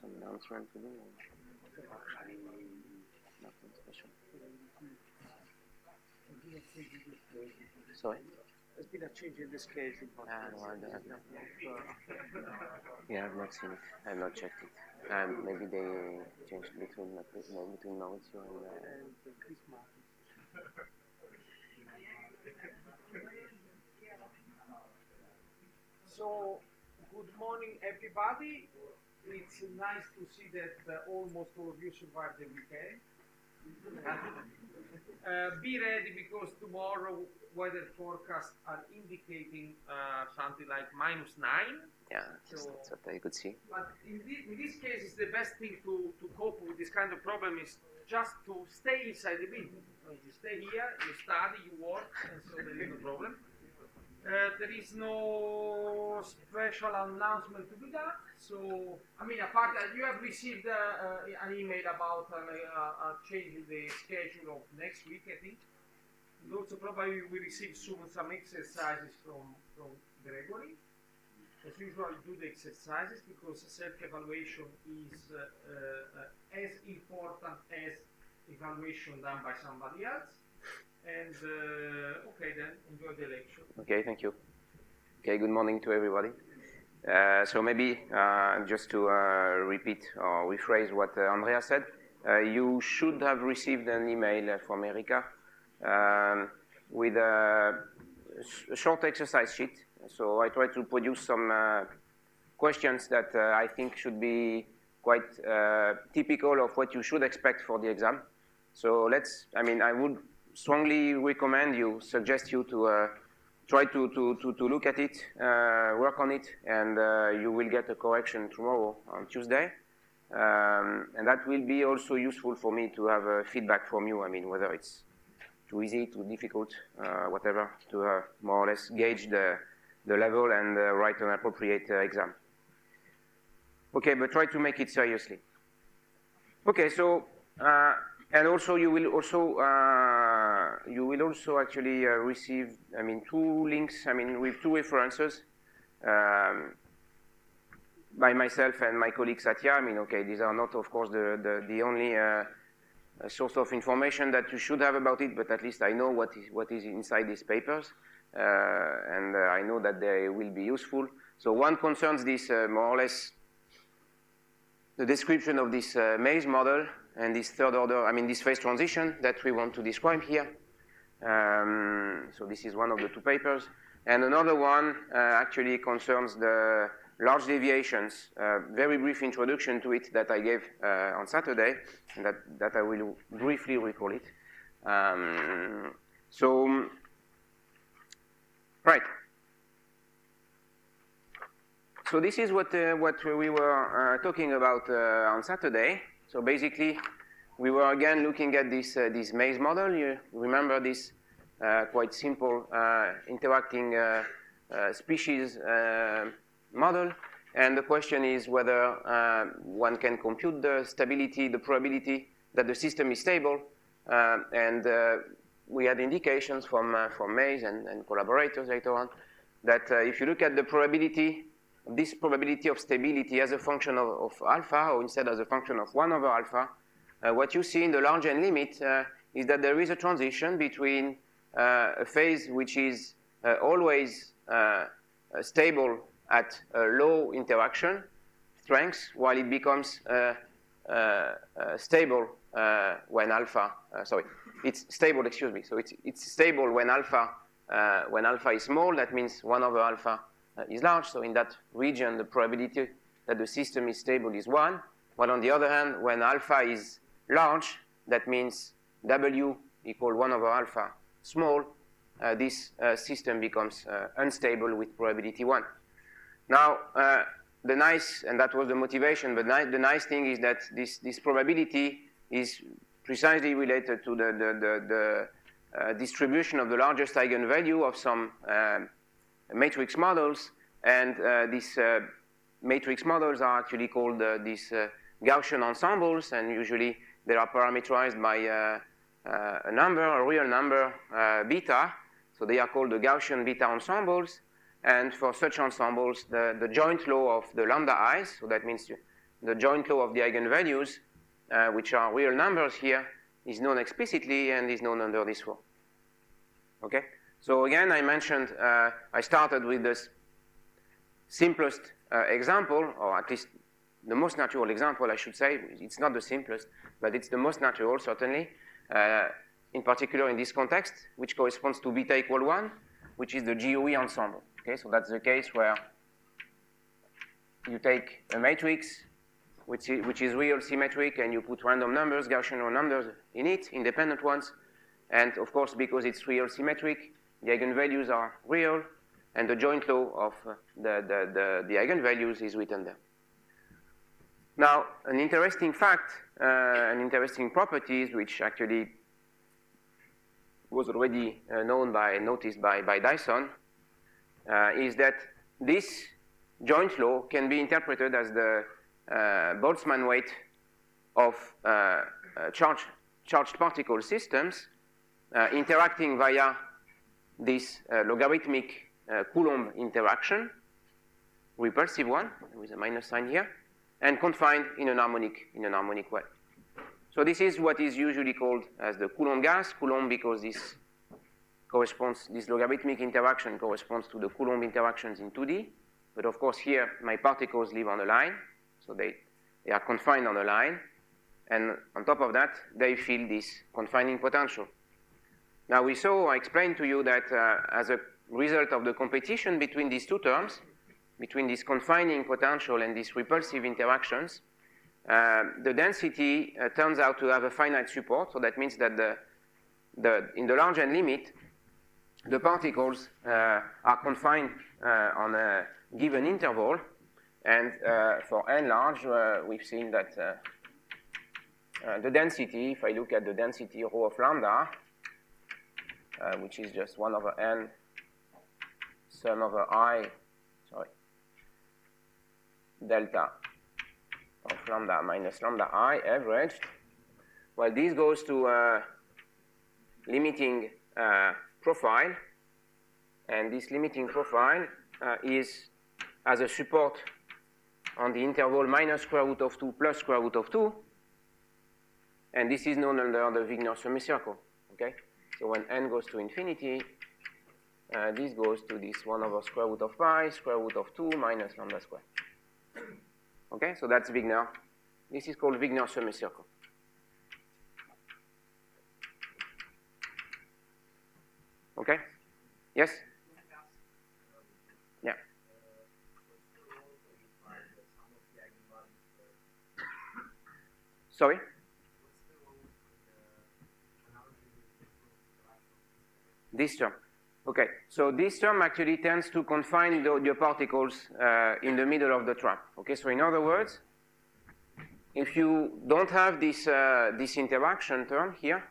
some announcement to do? Nothing special. Sorry? There's been a change in schedule. but Ah, no, I don't- uh, Yeah, I've not seen it. I've not checked it. Um, maybe they changed between between Maurizio and. Uh, and uh, Chris Martin. So, good morning, everybody. It's nice to see that uh, almost all of you survived the weekend. Uh, be ready because tomorrow weather forecasts are indicating uh, something like minus nine. yeah, that's, that's what I could see. But in, in this case, it's the best thing to, to cope with this kind of problem is just to stay inside the building. So you stay here, you study, you work, and so there is no problem. Uh, there is no special announcement to be done. So, I mean, apart that you have received uh, uh, an email about uh, uh, uh, changing the schedule of next week, I think. And also, probably we receive soon some exercises from, from Gregory as usual, do the exercises because self-evaluation is uh, uh, uh, as important as evaluation done by somebody else. And uh, okay, then enjoy the lecture. Okay, thank you. Okay, good morning to everybody. Uh, so maybe uh, just to uh, repeat or rephrase what uh, Andrea said, uh, you should have received an email from Erika um, with a short exercise sheet. So I try to produce some questions that I think should be quite typical of what you should expect for the exam. So let's, I mean, I would strongly recommend you, suggest you to uh, try to, to, to, to look at it, uh, work on it, and uh, you will get a correction tomorrow on Tuesday. Um, and that will be also useful for me to have uh, feedback from you. I mean, whether it's too easy, too difficult, whatever, to more or less gauge the, the level and write an appropriate exam. Okay, but try to make it seriously. Okay, so uh, and also you will also uh, you will also actually uh, receive I mean two links I mean with two references um, by myself and my colleague Satya. I mean okay these are not of course the the, the only uh, uh, source of information that you should have about it, but at least I know what is what is inside these papers, uh, and uh, I know that they will be useful. So one concerns this more or less the description of this May's model and this third order, I mean this phase transition that we want to describe here. Um, so this is one of the two papers. And another one uh, actually concerns the large deviations, uh, very brief introduction to it that I gave uh, on Saturday, and that, that I will briefly recall it. Um, so, right. So this is what, uh, what we were uh, talking about uh, on Saturday. So basically, we were again looking at this, uh, this May's model. You remember this uh, quite simple uh, interacting uh, uh, species model. And the question is whether one can compute the stability, the probability that the system is stable. And we had indications from, from Mays and, and collaborators later on that if you look at the probability, this probability of stability as a function of, of alpha, or instead as a function of 1 over alpha, uh, what you see in the large n limit uh, is that there is a transition between uh, a phase which is uh, always uh, stable at low interaction strength, while it becomes stable when alpha, sorry, it's stable, excuse me. So it's, it's stable when alpha, when alpha is small, that means 1 over alpha is large. So in that region, the probability that the system is stable is 1. While on the other hand, when alpha is large, that means W equal 1 over alpha small, uh, this uh, system becomes uh, unstable with probability 1. Now, uh, the nice, and that was the motivation, but ni the nice thing is that this, this probability is precisely related to the, the, the, the uh, distribution of the largest eigenvalue of some um, matrix models, and uh, these uh, matrix models are actually called uh, these Gaussian ensembles, and usually they are parameterized by a number, a real number, beta. So they are called the Gaussian beta ensembles. And for such ensembles, the, the joint law of the lambda i's, so that means the joint law of the eigenvalues, uh, which are real numbers here, is known explicitly and is known under this form. Okay? So again, I mentioned, uh, I started with the simplest uh, example, or at least the most natural example, I should say. It's not the simplest, but it's the most natural, certainly, uh, in particular in this context, which corresponds to beta equal 1, which is the GOE ensemble. Okay, so that's the case where you take a matrix which is, which is real symmetric and you put random numbers, Gaussian numbers in it, independent ones. And of course, because it's real symmetric, the eigenvalues are real, and the joint law of uh, the, the, the, the eigenvalues is written there. Now, an interesting fact, uh, an interesting properties, which actually was already uh, known by, noticed by, by Dyson, uh, is that this joint law can be interpreted as the uh, Boltzmann weight of uh, charge, charged particle systems interacting via this uh, logarithmic uh, Coulomb interaction, repulsive one with a minus sign here, and confined in an harmonic, in an harmonic way. So this is what is usually called as the Coulomb gas, Coulomb because this corresponds, this logarithmic interaction corresponds to the Coulomb interactions in 2D. But of course here, my particles live on a line, so they, they are confined on a line. And on top of that, they feel this confining potential. Now we saw, I explained to you that uh, as a result of the competition between these two terms, between this confining potential and these repulsive interactions, uh, the density uh, turns out to have a finite support. So that means that the, the, in the large n limit, the particles uh, are confined uh, on a given interval. And uh, for n large, uh, we've seen that the density, if I look at the density rho of lambda, which is just 1 over n sum over i sorry, delta of lambda minus lambda i averaged. Well, this goes to uh, limiting uh, profile, and this limiting profile uh, is as a support on the interval minus square root of 2 plus square root of 2, and this is known under the Wigner semicircle, okay? So when n goes to infinity, uh, this goes to this 1 over square root of pi, square root of 2 minus lambda square. Okay, so that's Wigner. This is called Wigner semicircle. Okay? Yes? Yeah. Sorry? This term. Okay, so this term actually tends to confine the, the particles uh, in the middle of the trap. Okay, so in other words, if you don't have this, uh, this interaction term here,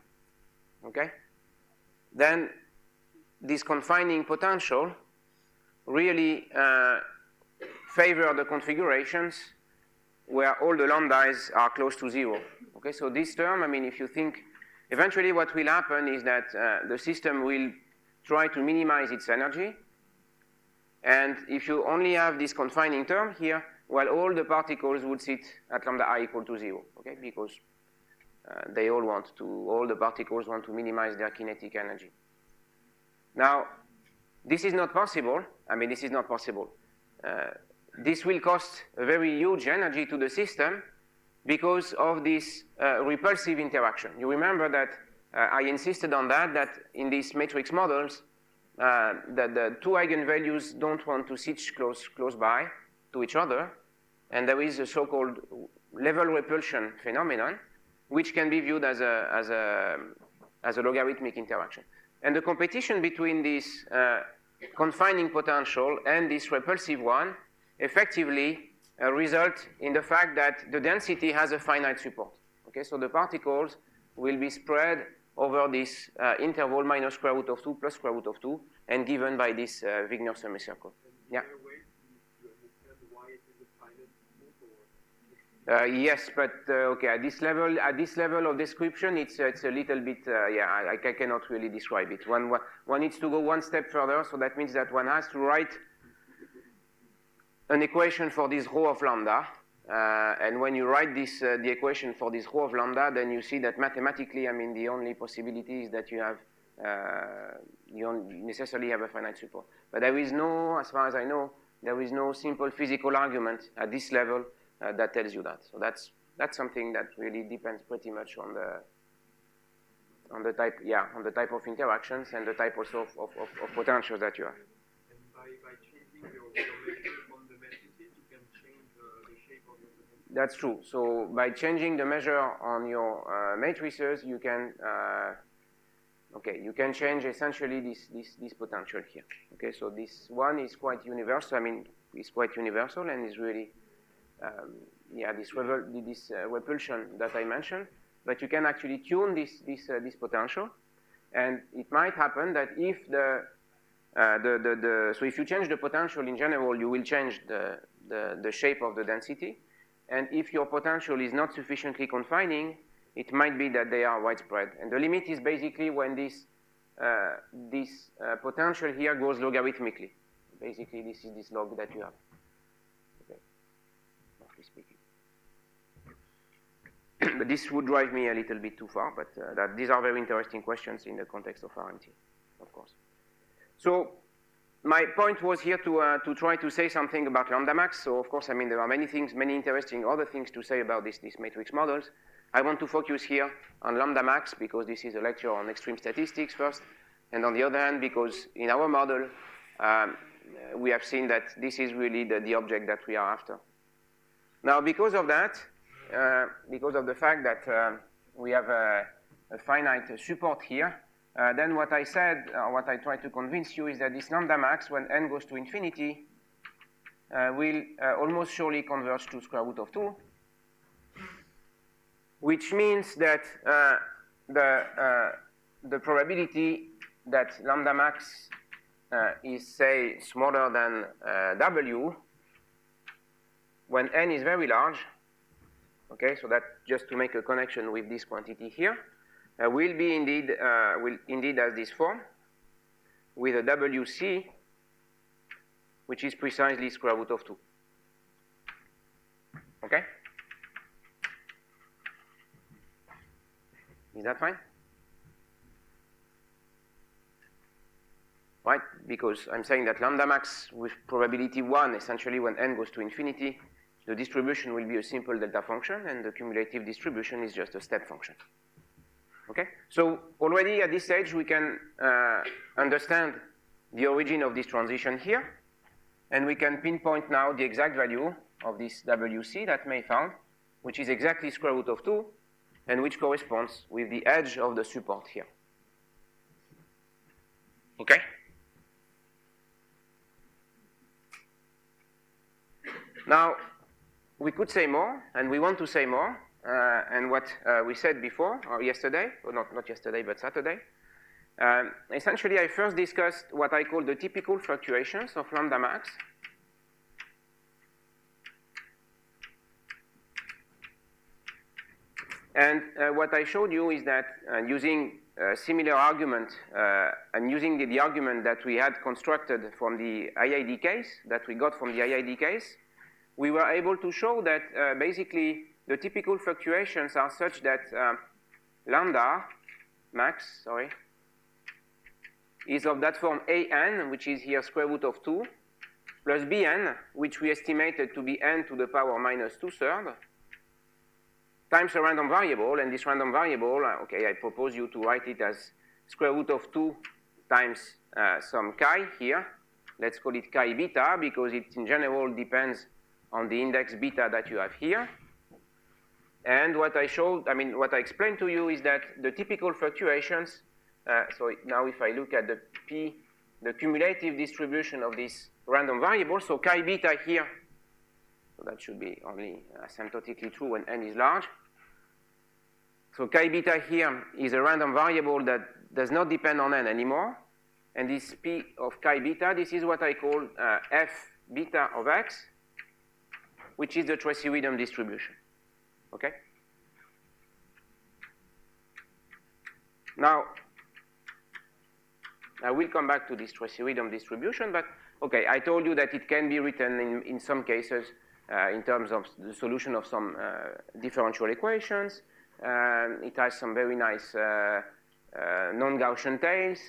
okay, then this confining potential really uh, favor the configurations where all the lambdas are close to zero. Okay, so this term, I mean, if you think, eventually what will happen is that uh, the system will try to minimize its energy. And if you only have this confining term here, well, all the particles would sit at lambda i equal to zero, okay? Because uh, they all want to, all the particles want to minimize their kinetic energy. Now, this is not possible. I mean, this is not possible. Uh, this will cost a very huge energy to the system because of this uh, repulsive interaction. You remember that uh, I insisted on that, that in these matrix models, uh, that the two eigenvalues don't want to sit close, close by to each other, and there is a so-called level repulsion phenomenon, which can be viewed as a, as a, as a logarithmic interaction. And the competition between this uh, confining potential and this repulsive one effectively uh, result in the fact that the density has a finite support. Okay, so the particles will be spread over this uh, interval minus square root of 2 plus square root of 2 and given by this uh, Wigner semicircle. Yeah. Uh, yes, but uh, okay. At this level, at this level of description, it's it's a little bit. Uh, yeah, I, I, cannot really describe it. One one needs to go one step further. So that means that one has to write an equation for this rho of lambda, Uh, and when you write this, uh, the equation for this rho of lambda, then you see that mathematically, I mean, the only possibility is that you have, uh, you necessarily have a finite support. But there is no, as far as I know, there is no simple physical argument at this level uh, that tells you that. So that's, that's something that really depends pretty much on the, on the type, yeah, on the type of interactions and the type also of, of, of potentials that you have. That's true. So by changing the measure on your uh, matrices, you can uh, okay, you can change essentially this, this this potential here. Okay, so this one is quite universal. I mean, it's quite universal and is really um, yeah this this uh, repulsion that I mentioned. But you can actually tune this this uh, this potential, and it might happen that if the uh, the, the, the, so if you change the potential in general, you will change the, the, the shape of the density. And if your potential is not sufficiently confining, it might be that they are widespread. And the limit is basically when this, uh, this uh, potential here goes logarithmically. Basically, this is this log that you have. Okay, roughly speaking. but this would drive me a little bit too far, but uh, that, these are very interesting questions in the context of RMT, of course. So my point was here to, uh, to try to say something about lambda max. So of course, I mean, there are many things, many interesting other things to say about this, these matrix models. I want to focus here on lambda max because this is a lecture on extreme statistics first. And on the other hand, because in our model, um, we have seen that this is really the, the object that we are after. Now, because of that, uh, because of the fact that uh, we have a, a finite support here, uh, then what I said, uh, what I tried to convince you is that this lambda max, when n goes to infinity, uh, will uh, almost surely converge to square root of 2, which means that uh, the, uh, the probability that lambda max is, say, smaller than w, when n is very large, okay, so that just to make a connection with this quantity here, uh, will be indeed uh, will indeed has this form with a WC, which is precisely square root of 2. Okay? Is that fine? Right? Because I'm saying that lambda max with probability 1, essentially when n goes to infinity, the distribution will be a simple delta function, and the cumulative distribution is just a step function. Okay? So already at this stage, we can uh, understand the origin of this transition here, and we can pinpoint now the exact value of this WC that May found, which is exactly square root of 2, and which corresponds with the edge of the support here. Okay? Now, we could say more, and we want to say more, and what uh, we said before, or yesterday, or not, not yesterday, but Saturday. Um, essentially, I first discussed what I call the typical fluctuations of lambda max. And uh, what I showed you is that uh, using a similar argument uh, and using the, the, argument that we had constructed from the IID case, that we got from the IID case, we were able to show that uh, basically the typical fluctuations are such that uh, lambda max, sorry, is of that form an, which is here square root of 2, plus bn, which we estimated to be n to the power minus 2 thirds, times a random variable, and this random variable, uh, okay, I propose you to write it as square root of 2 times uh, some chi here. Let's call it chi beta, because it in general depends on the index beta that you have here. And what I showed, I mean, what I explained to you is that the typical fluctuations, uh, so now if I look at the P, the cumulative distribution of this random variable, so chi beta here, so that should be only asymptotically true when n is large. So chi beta here is a random variable that does not depend on n anymore. And this P of chi beta, this is what I call uh, F beta of x, which is the Tracy-Widom distribution. Okay? Now, I will come back to this Tracy-Widom distribution, but okay, I told you that it can be written in, in some cases uh, in terms of the solution of some uh, differential equations. Um, it has some very nice uh, non-Gaussian tails,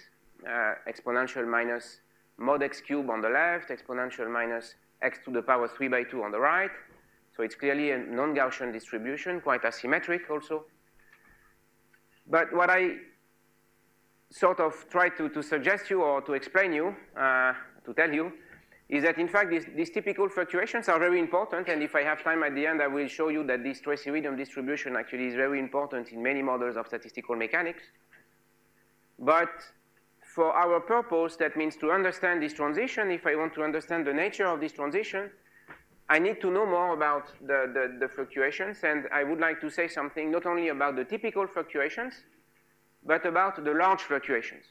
exponential minus mod x cube on the left, exponential minus x to the power 3 by 2 on the right. So it's clearly a non-Gaussian distribution, quite asymmetric also. But what I sort of try to, to suggest you or to explain you, uh, to tell you, is that in fact these, these, typical fluctuations are very important. And if I have time at the end, I will show you that this Tracy-Widom distribution actually is very important in many models of statistical mechanics. But for our purpose, that means to understand this transition, if I want to understand the nature of this transition, I need to know more about the, the, the fluctuations. And I would like to say something not only about the typical fluctuations, but about the large fluctuations.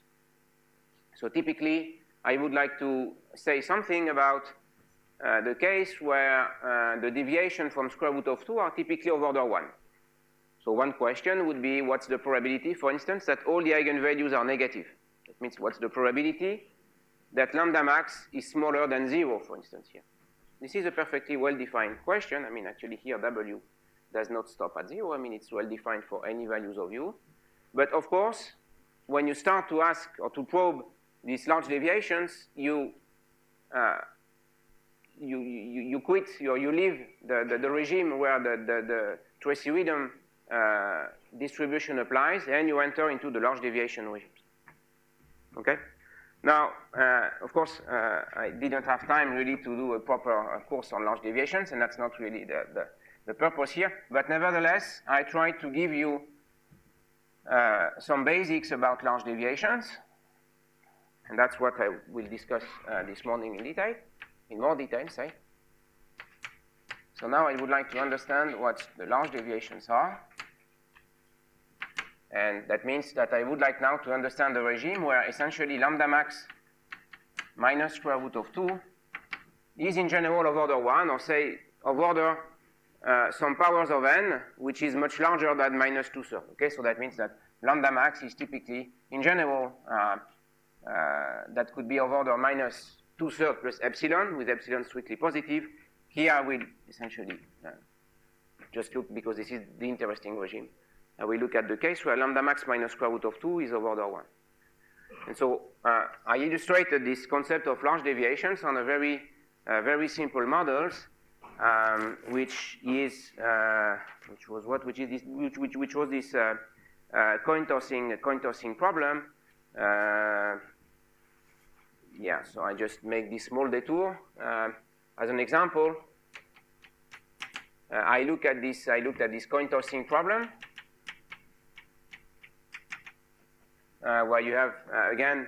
So typically, I would like to say something about uh, the case where uh, the deviation from square root of 2 are typically of order 1. So one question would be, what's the probability, for instance, that all the eigenvalues are negative? That means what's the probability that lambda max is smaller than 0, for instance, here? This is a perfectly well-defined question. I mean, actually here W does not stop at 0. I mean, it's well-defined for any values of u. But of course, when you start to ask or to probe these large deviations, you, uh, you, you, you, quit, you, you leave the, the, the regime where the, the, the Tracy-Widom uh, distribution applies, and you enter into the large deviation regime. Okay? Now, uh, of course, uh, I didn't have time really to do a proper uh, course on large deviations, and that's not really the, the, the purpose here. But nevertheless, I tried to give you uh, some basics about large deviations, and that's what I will discuss uh, this morning in detail, in more detail, say. So now I would like to understand what the large deviations are. And that means that I would like now to understand the regime where essentially lambda max minus square root of 2 is in general of order 1, or say of order uh, some powers of n, which is much larger than minus 2 thirds. Okay, so that means that lambda max is typically, in general, uh, uh, that could be of order minus 2 thirds plus epsilon, with epsilon strictly positive. Here I will essentially uh, just look, because this is the interesting regime. I will look at the case where lambda max minus square root of 2 is of order 1. And so uh, I illustrated this concept of large deviations on a very, uh, very simple models um, which is uh, which was what which is this, which, which, which was this uh, uh, coin tossing coin tossing problem. Uh, yeah, so I just make this small detour as an example. I look at this. I looked at this coin tossing problem. Where you have, again,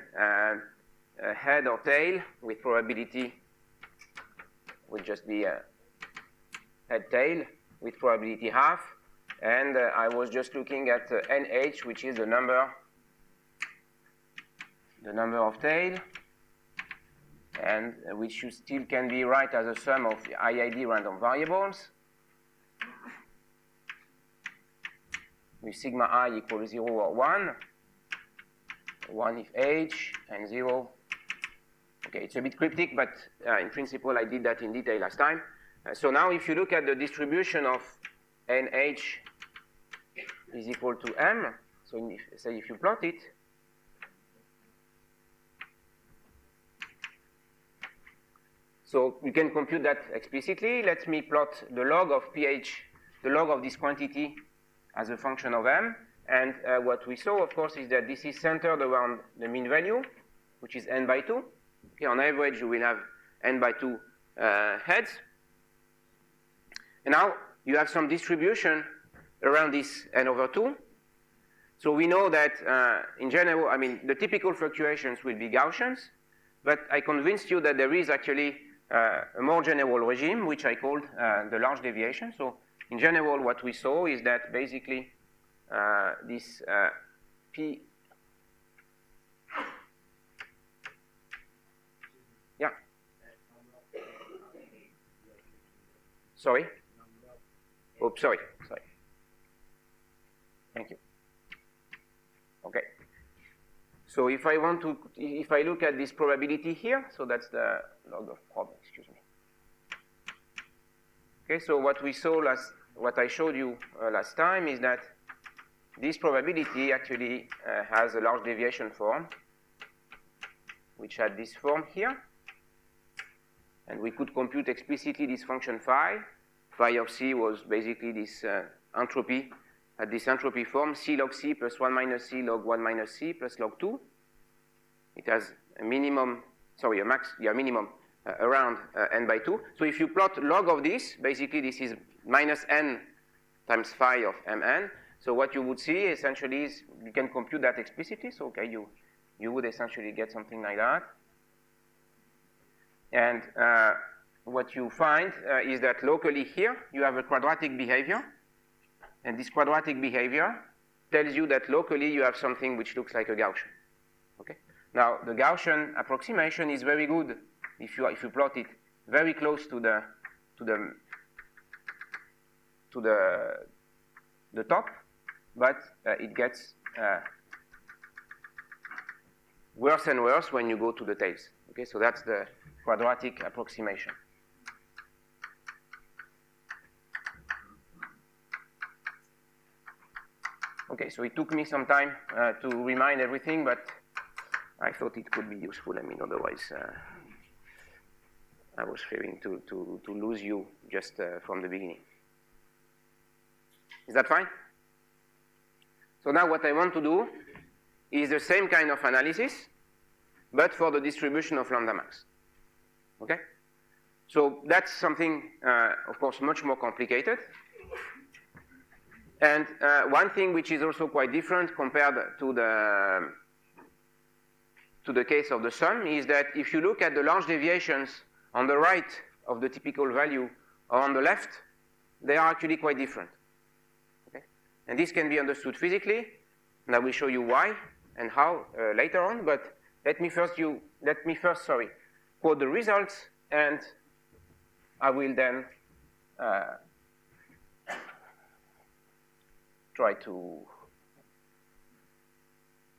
a head or tail with probability would just be a head tail with probability half. And uh, I was just looking at uh, NH, which is the number, the number of tail, and uh, which you still can be right as a sum of IID random variables. With sigma i equals 0 or 1. 1 if h, and 0. Okay, it's a bit cryptic, but uh, in principle, I did that in detail last time. Uh, so now if you look at the distribution of nh is equal to m, so if, say if you plot it, so you can compute that explicitly. Let me plot the log of pH, the log of this quantity as a function of m. And uh, what we saw, of course, is that this is centered around the mean value, which is n by 2. Okay, on average, you will have n by 2 uh, heads. And now you have some distribution around this n over 2. So we know that uh, in general, I mean, the typical fluctuations will be Gaussians, but I convinced you that there is actually uh, a more general regime, which I called uh, the large deviation. So in general, what we saw is that basically this uh, P yeah. Sorry? Oops, sorry, sorry. Thank you. Okay. So if I want to, if I look at this probability here, so that's the log of problem, excuse me. Okay, so what we saw last, what I showed you uh, last time is that this probability actually uh, has a large deviation form, which had this form here. And we could compute explicitly this function phi. Phi of c was basically this uh, entropy, at this entropy form, c log c plus 1 minus c log 1 minus c plus log 2. It has a minimum, sorry, a max, yeah, minimum uh, around uh, n by 2. So if you plot log of this, basically this is minus n times phi of mn. So what you would see essentially is you can compute that explicitly. So okay, you you would essentially get something like that. And uh, what you find uh, is that locally here you have a quadratic behavior, and this quadratic behavior tells you that locally you have something which looks like a Gaussian. Okay. Now the Gaussian approximation is very good if you if you plot it very close to the to the to the the top, but uh, it gets uh, worse and worse when you go to the tails. Okay, so that's the quadratic approximation. Okay, so it took me some time uh, to remind everything, but I thought it could be useful. I mean, otherwise, uh, I was fearing to, to, to lose you just uh, from the beginning. Is that fine? So now what I want to do is the same kind of analysis, but for the distribution of lambda max. Okay? So that's something, uh, of course, much more complicated. And uh, one thing which is also quite different compared to the, to the case of the sum is that if you look at the large deviations on the right of the typical value or on the left, they are actually quite different. And this can be understood physically, and I will show you why and how uh, later on, but let me first you let me first sorry quote the results. And I will then uh, try to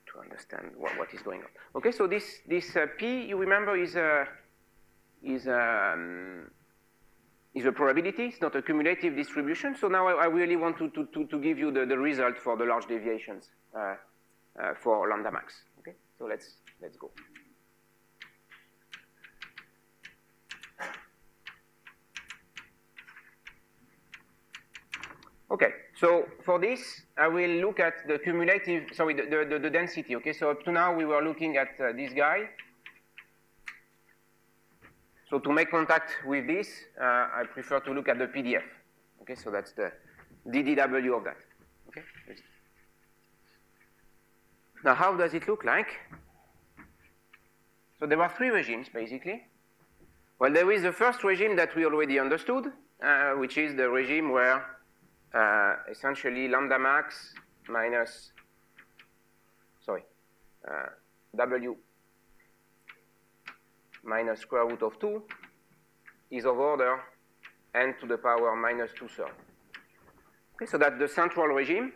to understand what, what is going on. Okay, so this this uh, p you remember is a is a um, is a probability. It's not a cumulative distribution. So now I, I really want to, to, to, to, give you the, the result for the large deviations uh, uh, for lambda max. Okay, so let's let's go. Okay, so for this, I will look at the cumulative, sorry, the, the, the density, okay? So up to now, we were looking at uh, this guy. So to make contact with this, uh, I prefer to look at the PDF. Okay, so that's the DDW of that. Okay. Now, how does it look like? So there are three regimes, basically. Well, there is the first regime that we already understood, uh, which is the regime where uh, essentially lambda max minus, sorry, uh, W minus square root of 2 is of order n to the power minus 2 thirds. Okay, so that's the central regime.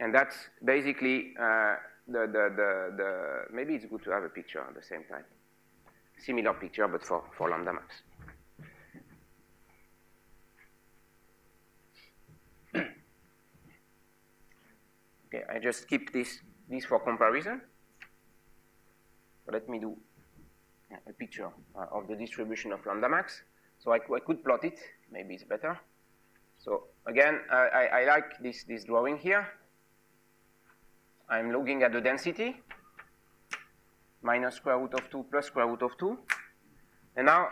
And that's basically uh, the, the, the, the, maybe it's good to have a picture at the same time. Similar picture, but for, for lambda max. okay, I just keep this, this for comparison. Let me do a picture uh, of the distribution of lambda max. So I, I, could plot it, maybe it's better. So again, I, I like this, this drawing here. I'm looking at the density, minus square root of 2 plus square root of 2. And now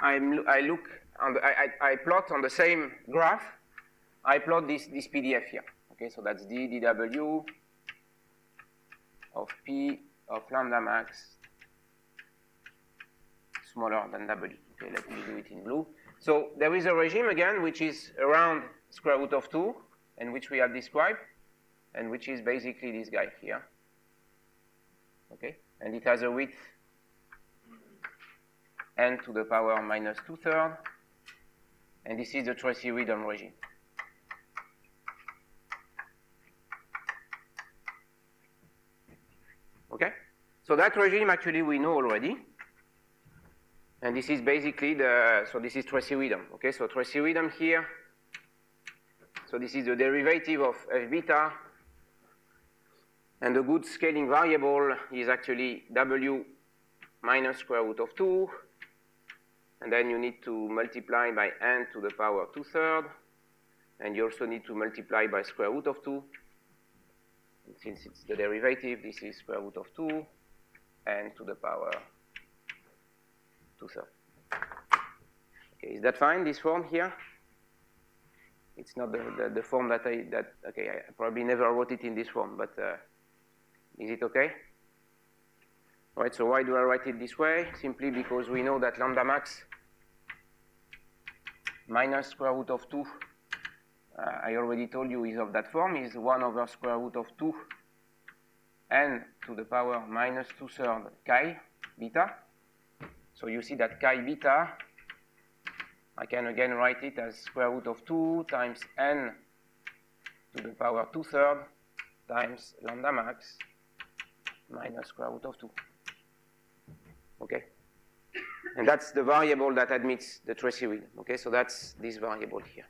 I'm, I look, on the, I, I, plot on the same graph, I plot this, this PDF here. Okay, so that's d dw of p of lambda max smaller than w. Okay, let me do it in blue. So there is a regime again which is around square root of 2 and which we have described and which is basically this guy here. Okay, and it has a width n to the power minus 2 thirds, and this is the Tracy-Widom regime. Okay, so that regime actually we know already. And this is basically the, so this is Tracy-Widom. Okay, so Tracy-Widom here. So this is the derivative of f beta. And the good scaling variable is actually w minus square root of 2. And then you need to multiply by n to the power 2 thirds. And you also need to multiply by square root of 2. And since it's the derivative, this is square root of 2 n to the power 2 thirds. Okay, is that fine, this form here? It's not the, the, the, form that I, that, okay, I probably never wrote it in this form, but uh, is it okay? All right, so why do I write it this way? Simply because we know that lambda max minus square root of 2, uh, Uh, I already told you is of that form, is 1 over square root of 2 n to the power minus 2 thirds chi beta. So you see that chi beta, I can again write it as square root of 2 times n to the power 2 thirds times lambda max minus square root of 2. Okay? And that's the variable that admits the Tracy-Widom. Okay, so that's this variable here.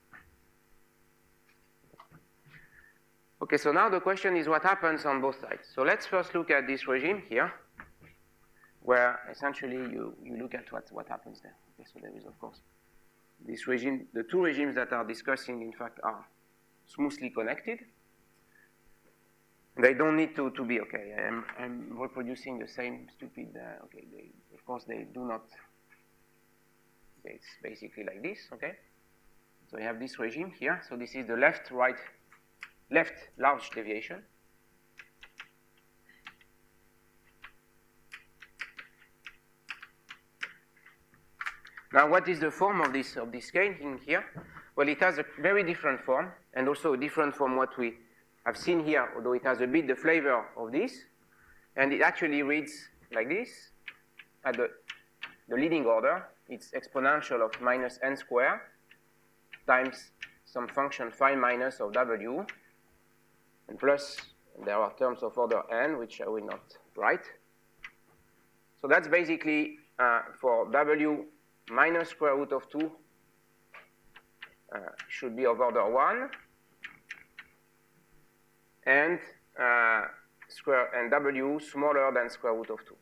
Okay, so now the question is what happens on both sides. So let's first look at this regime here, where essentially you, you look at what, what happens there. Okay, so there is, of course, this regime, the two regimes that are discussing, in fact, are smoothly connected. They don't need to, to be, okay, I'm, I'm reproducing the same stupid, uh, okay, they, of course they do not, it's basically like this, okay? So we have this regime here. So this is the left-right left large deviation. Now, what is the form of this of this scale in here? Well, it has a very different form, and also different from what we have seen here, although it has a bit the flavor of this. And it actually reads like this at the, the leading order. It's exponential of minus n squared times some function phi minus of w and plus there are terms of order n, which I will not write. So that's basically uh, for w minus square root of 2 uh, should be of order 1, and uh, square and w smaller than square root of 2.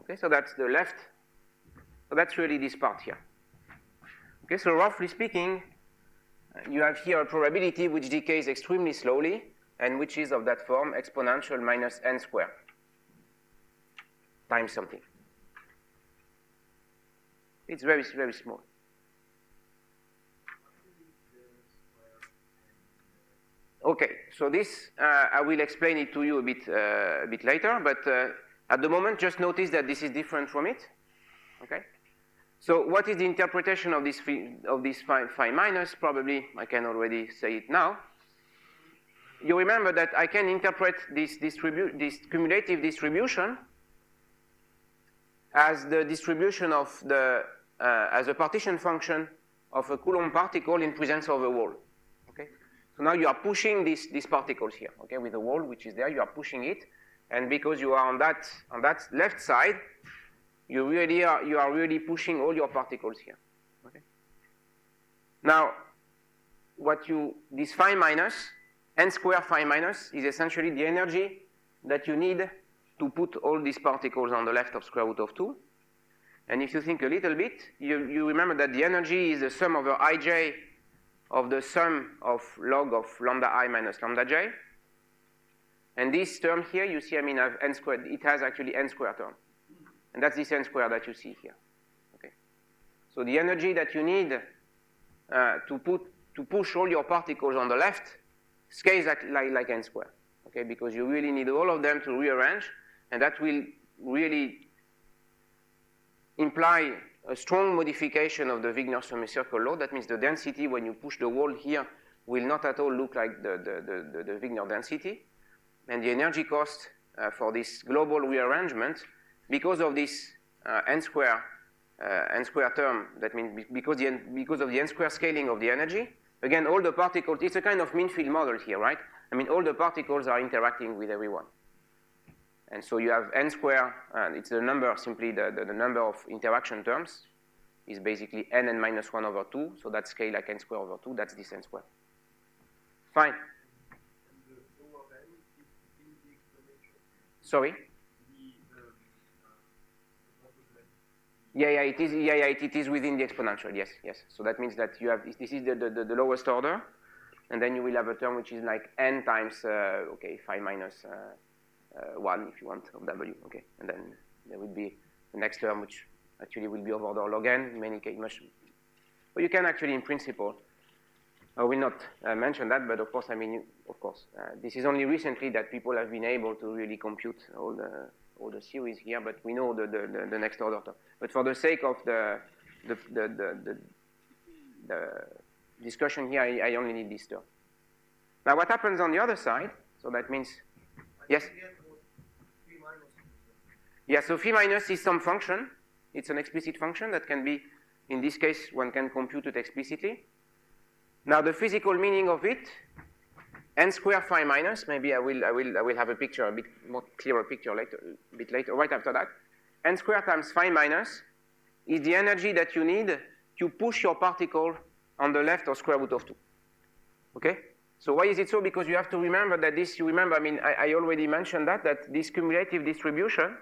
Okay, so that's the left. So that's really this part here. Okay, so roughly speaking, you have here a probability which decays extremely slowly and which is of that form exponential minus n squared times something. It's very, very small. Okay, so this, uh, I will explain it to you a bit, uh, a bit later, but uh, at the moment, just notice that this is different from it, okay? So what is the interpretation of this phi, of this phi, phi minus? Probably I can already say it now. You remember that I can interpret this, distribu this cumulative distribution as the distribution of the uh, as a partition function of a Coulomb particle in presence of a wall. Okay. So now you are pushing these these particles here. Okay, with the wall which is there, you are pushing it, and because you are on that on that left side, you really are, you are really pushing all your particles here. Okay? Now, what you, this phi minus, n square phi minus is essentially the energy that you need to put all these particles on the left of square root of 2. And if you think a little bit, you, you remember that the energy is the sum over ij of the sum of log of lambda i minus lambda j. And this term here, you see, I mean, I have n squared. It has actually n squared term. And that's this n squared that you see here. Okay. So the energy that you need uh, to put to push all your particles on the left scales like, like, like n squared. Okay, because you really need all of them to rearrange, and that will really imply a strong modification of the Wigner semicircle law. That means the density when you push the wall here will not at all look like the, the, the, the, the Wigner density. And the energy cost uh, for this global rearrangement because of this uh, n square uh, n square term, that means because, the n, because of the n square scaling of the energy, again, all the particles, it's a kind of mean field model here, right? I mean, all the particles are interacting with everyone. And so you have n square, and it's the number, simply the, the, the, number of interaction terms is basically n and minus 1 over 2. So that's scale like n square over 2. That's this n square. Fine. Sorry? Yeah, yeah, it is. Yeah, yeah, it, it is within the exponential. Yes, yes. So that means that you have this is the, the, the lowest order, and then you will have a term which is like n times uh, okay phi minus uh, uh, one if you want of w. Okay, and then there will be the next term which actually will be of order log n. Many cases, much. Well, you can actually, in principle, I will not uh, mention that, but of course, I mean, of course, uh, this is only recently that people have been able to really compute all the all the series here, but we know the, the, the, next order term. But for the sake of the, the, the, the, the discussion here, I, I, only need this term. Now what happens on the other side, so that means, yes? Yeah, so phi minus is some function. It's an explicit function that can be, in this case, one can compute it explicitly. Now the physical meaning of it n square phi minus, maybe I will, I will, I will have a picture, a bit more clearer picture later, a bit later, right after that. N square times phi minus is the energy that you need to push your particle on the left of square root of 2. Okay? So why is it so? Because you have to remember that this, you remember, I mean, I, I already mentioned that, that this cumulative distribution,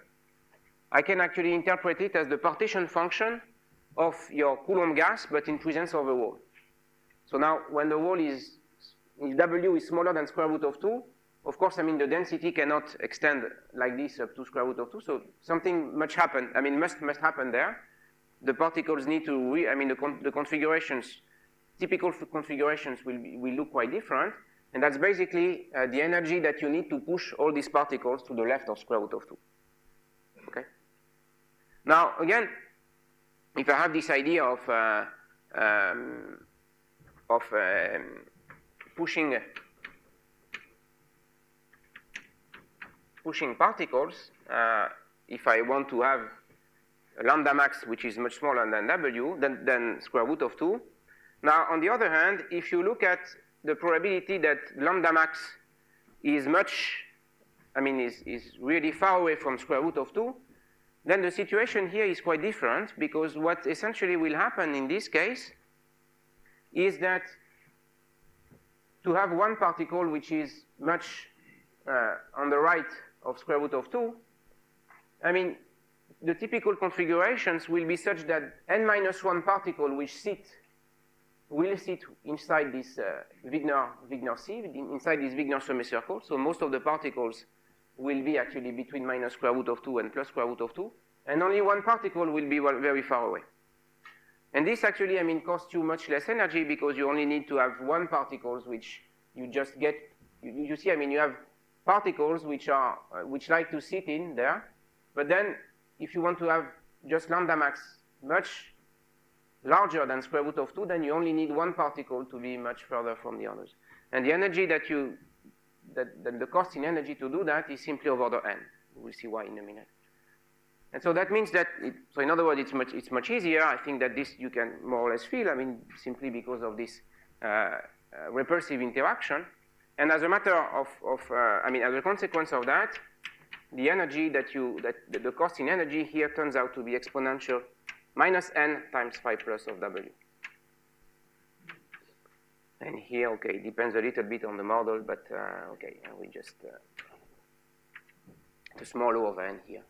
I can actually interpret it as the partition function of your Coulomb gas, but in presence of a wall. So now, when the wall is if W is smaller than square root of 2, of course, I mean, the density cannot extend like this up to square root of 2. So something much happen, I mean, must, must happen there. The particles need to, re, I mean, the, con the configurations, typical configurations will, be, will look quite different. And that's basically uh, the energy that you need to push all these particles to the left of square root of 2. Okay? Now, again, if I have this idea of, uh, um, of um, pushing pushing particles, uh, if I want to have lambda max, which is much smaller than w, than, than square root of 2. Now, on the other hand, if you look at the probability that lambda max is much, I mean, is, is really far away from square root of 2, then the situation here is quite different because what essentially will happen in this case is that to have one particle which is much uh, on the right of square root of 2, I mean, the typical configurations will be such that n minus 1 particle which sit will sit inside this uh, Wigner, Wigner sieve, inside this Wigner semicircle. So most of the particles will be actually between minus square root of 2 and plus square root of 2. And only one particle will be very far away. And this actually, I mean, costs you much less energy because you only need to have one particles which you just get, you, you see, I mean, you have particles which are, uh, which like to sit in there, but then if you want to have just lambda max much larger than square root of 2, then you only need one particle to be much further from the others. And the energy that you, that, that the cost in energy to do that is simply of order n. We'll see why in a minute. And so that means that, it, so in other words, it's much, it's much easier. I think that this you can more or less feel, I mean, simply because of this uh, uh, repulsive interaction. And as a matter of, of uh, I mean, as a consequence of that, the energy that you, that the cost in energy here turns out to be exponential minus n times phi plus of w. And here, okay, it depends a little bit on the model, but uh, okay, we just, uh, the small o over n here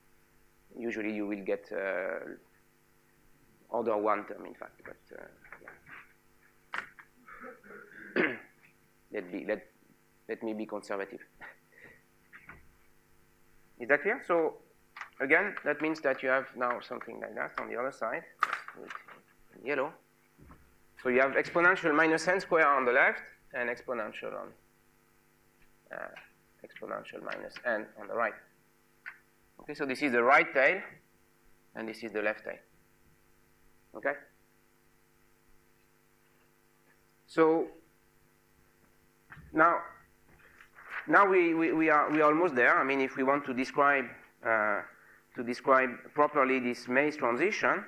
usually you will get uh, order one term, in fact. But uh, yeah. let, be, let, let me be conservative. Is that clear? So again, that means that you have now something like that on the other side yellow. So you have exponential minus n square on the left and exponential on uh, exponential minus n on the right. Okay, so this is the right tail, and this is the left tail. Okay? So now, now we, we, we, are, we almost there. I mean, if we want to describe, uh, to describe properly this May's transition,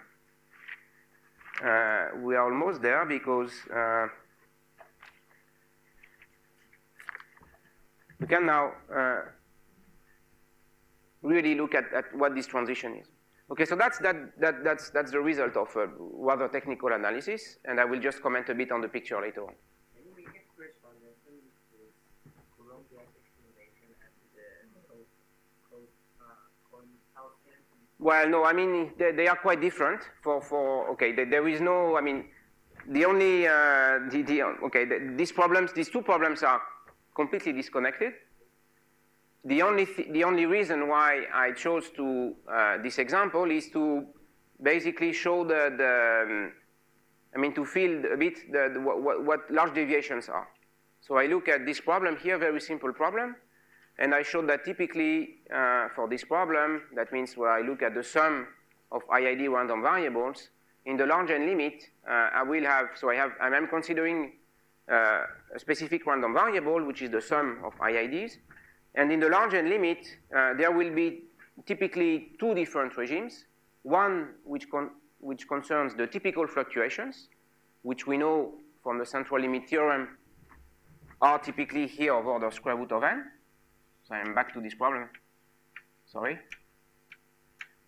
uh, we are almost there because uh, we can now uh, really look at, at what this transition is. Okay, so that's, that, that, that's, that's the result of a rather technical analysis, and I will just comment a bit on the picture later on. Well, no, I mean, they, they, are quite different for, for okay, there is no, I mean, the only, uh, the, the, okay, the, these problems, these two problems are completely disconnected. The only, th the only reason why I chose to, uh, this example is to basically show the, the um, I mean, to feel a bit the, the, what, what large deviations are. So I look at this problem here, very simple problem, and I showed that typically uh, for this problem, that means where I look at the sum of IID random variables, in the large n limit, uh, I will have, so I have, I'm considering uh, a specific random variable, which is the sum of IIDs. And in the large n limit, uh, there will be typically two different regimes. One which, con which concerns the typical fluctuations, which we know from the central limit theorem are typically here over the square root of n. So I'm back to this problem. Sorry.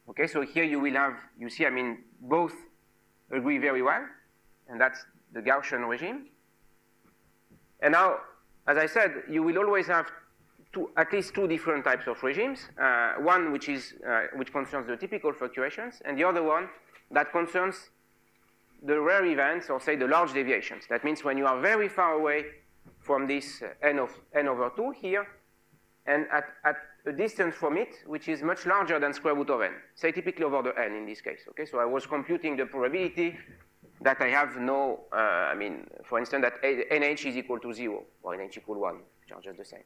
Okay, so here you will have, you see, I mean, both agree very well, and that's the Gaussian regime. And now, as I said, you will always have two, at least two different types of regimes. Uh, one which, is, uh, which concerns the typical fluctuations, and the other one that concerns the rare events, or say the large deviations. That means when you are very far away from this uh, n, of, n over 2 here, and at, at a distance from it, which is much larger than square root of n, say typically over the n in this case. Okay, so I was computing the probability that I have no, uh, I mean, for instance, that nh is equal to 0, or nh equal 1, which are just the same.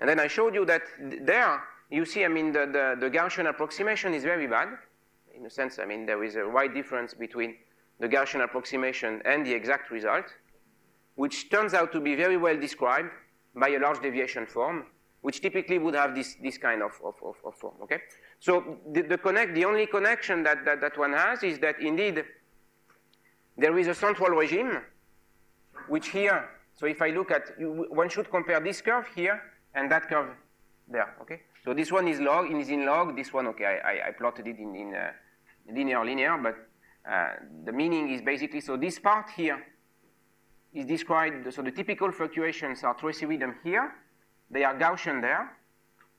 And then I showed you that there, you see, I mean, the, the, the Gaussian approximation is very bad. In a sense, I mean, there is a wide difference between the Gaussian approximation and the exact result, which turns out to be very well described by a large deviation form, which typically would have this, this kind of, of, of, of form, okay? So the, the, connect, the only connection that, that, that one has is that indeed there is a central regime, which here, so if I look at, one should compare this curve here and that curve there, okay? So this one is log, is in log, this one, okay, I, I, I plotted it in, in uh, linear, linear, but uh, the meaning is basically, so this part here is described, so the typical fluctuations are Tracy-Widom here, they are Gaussian there.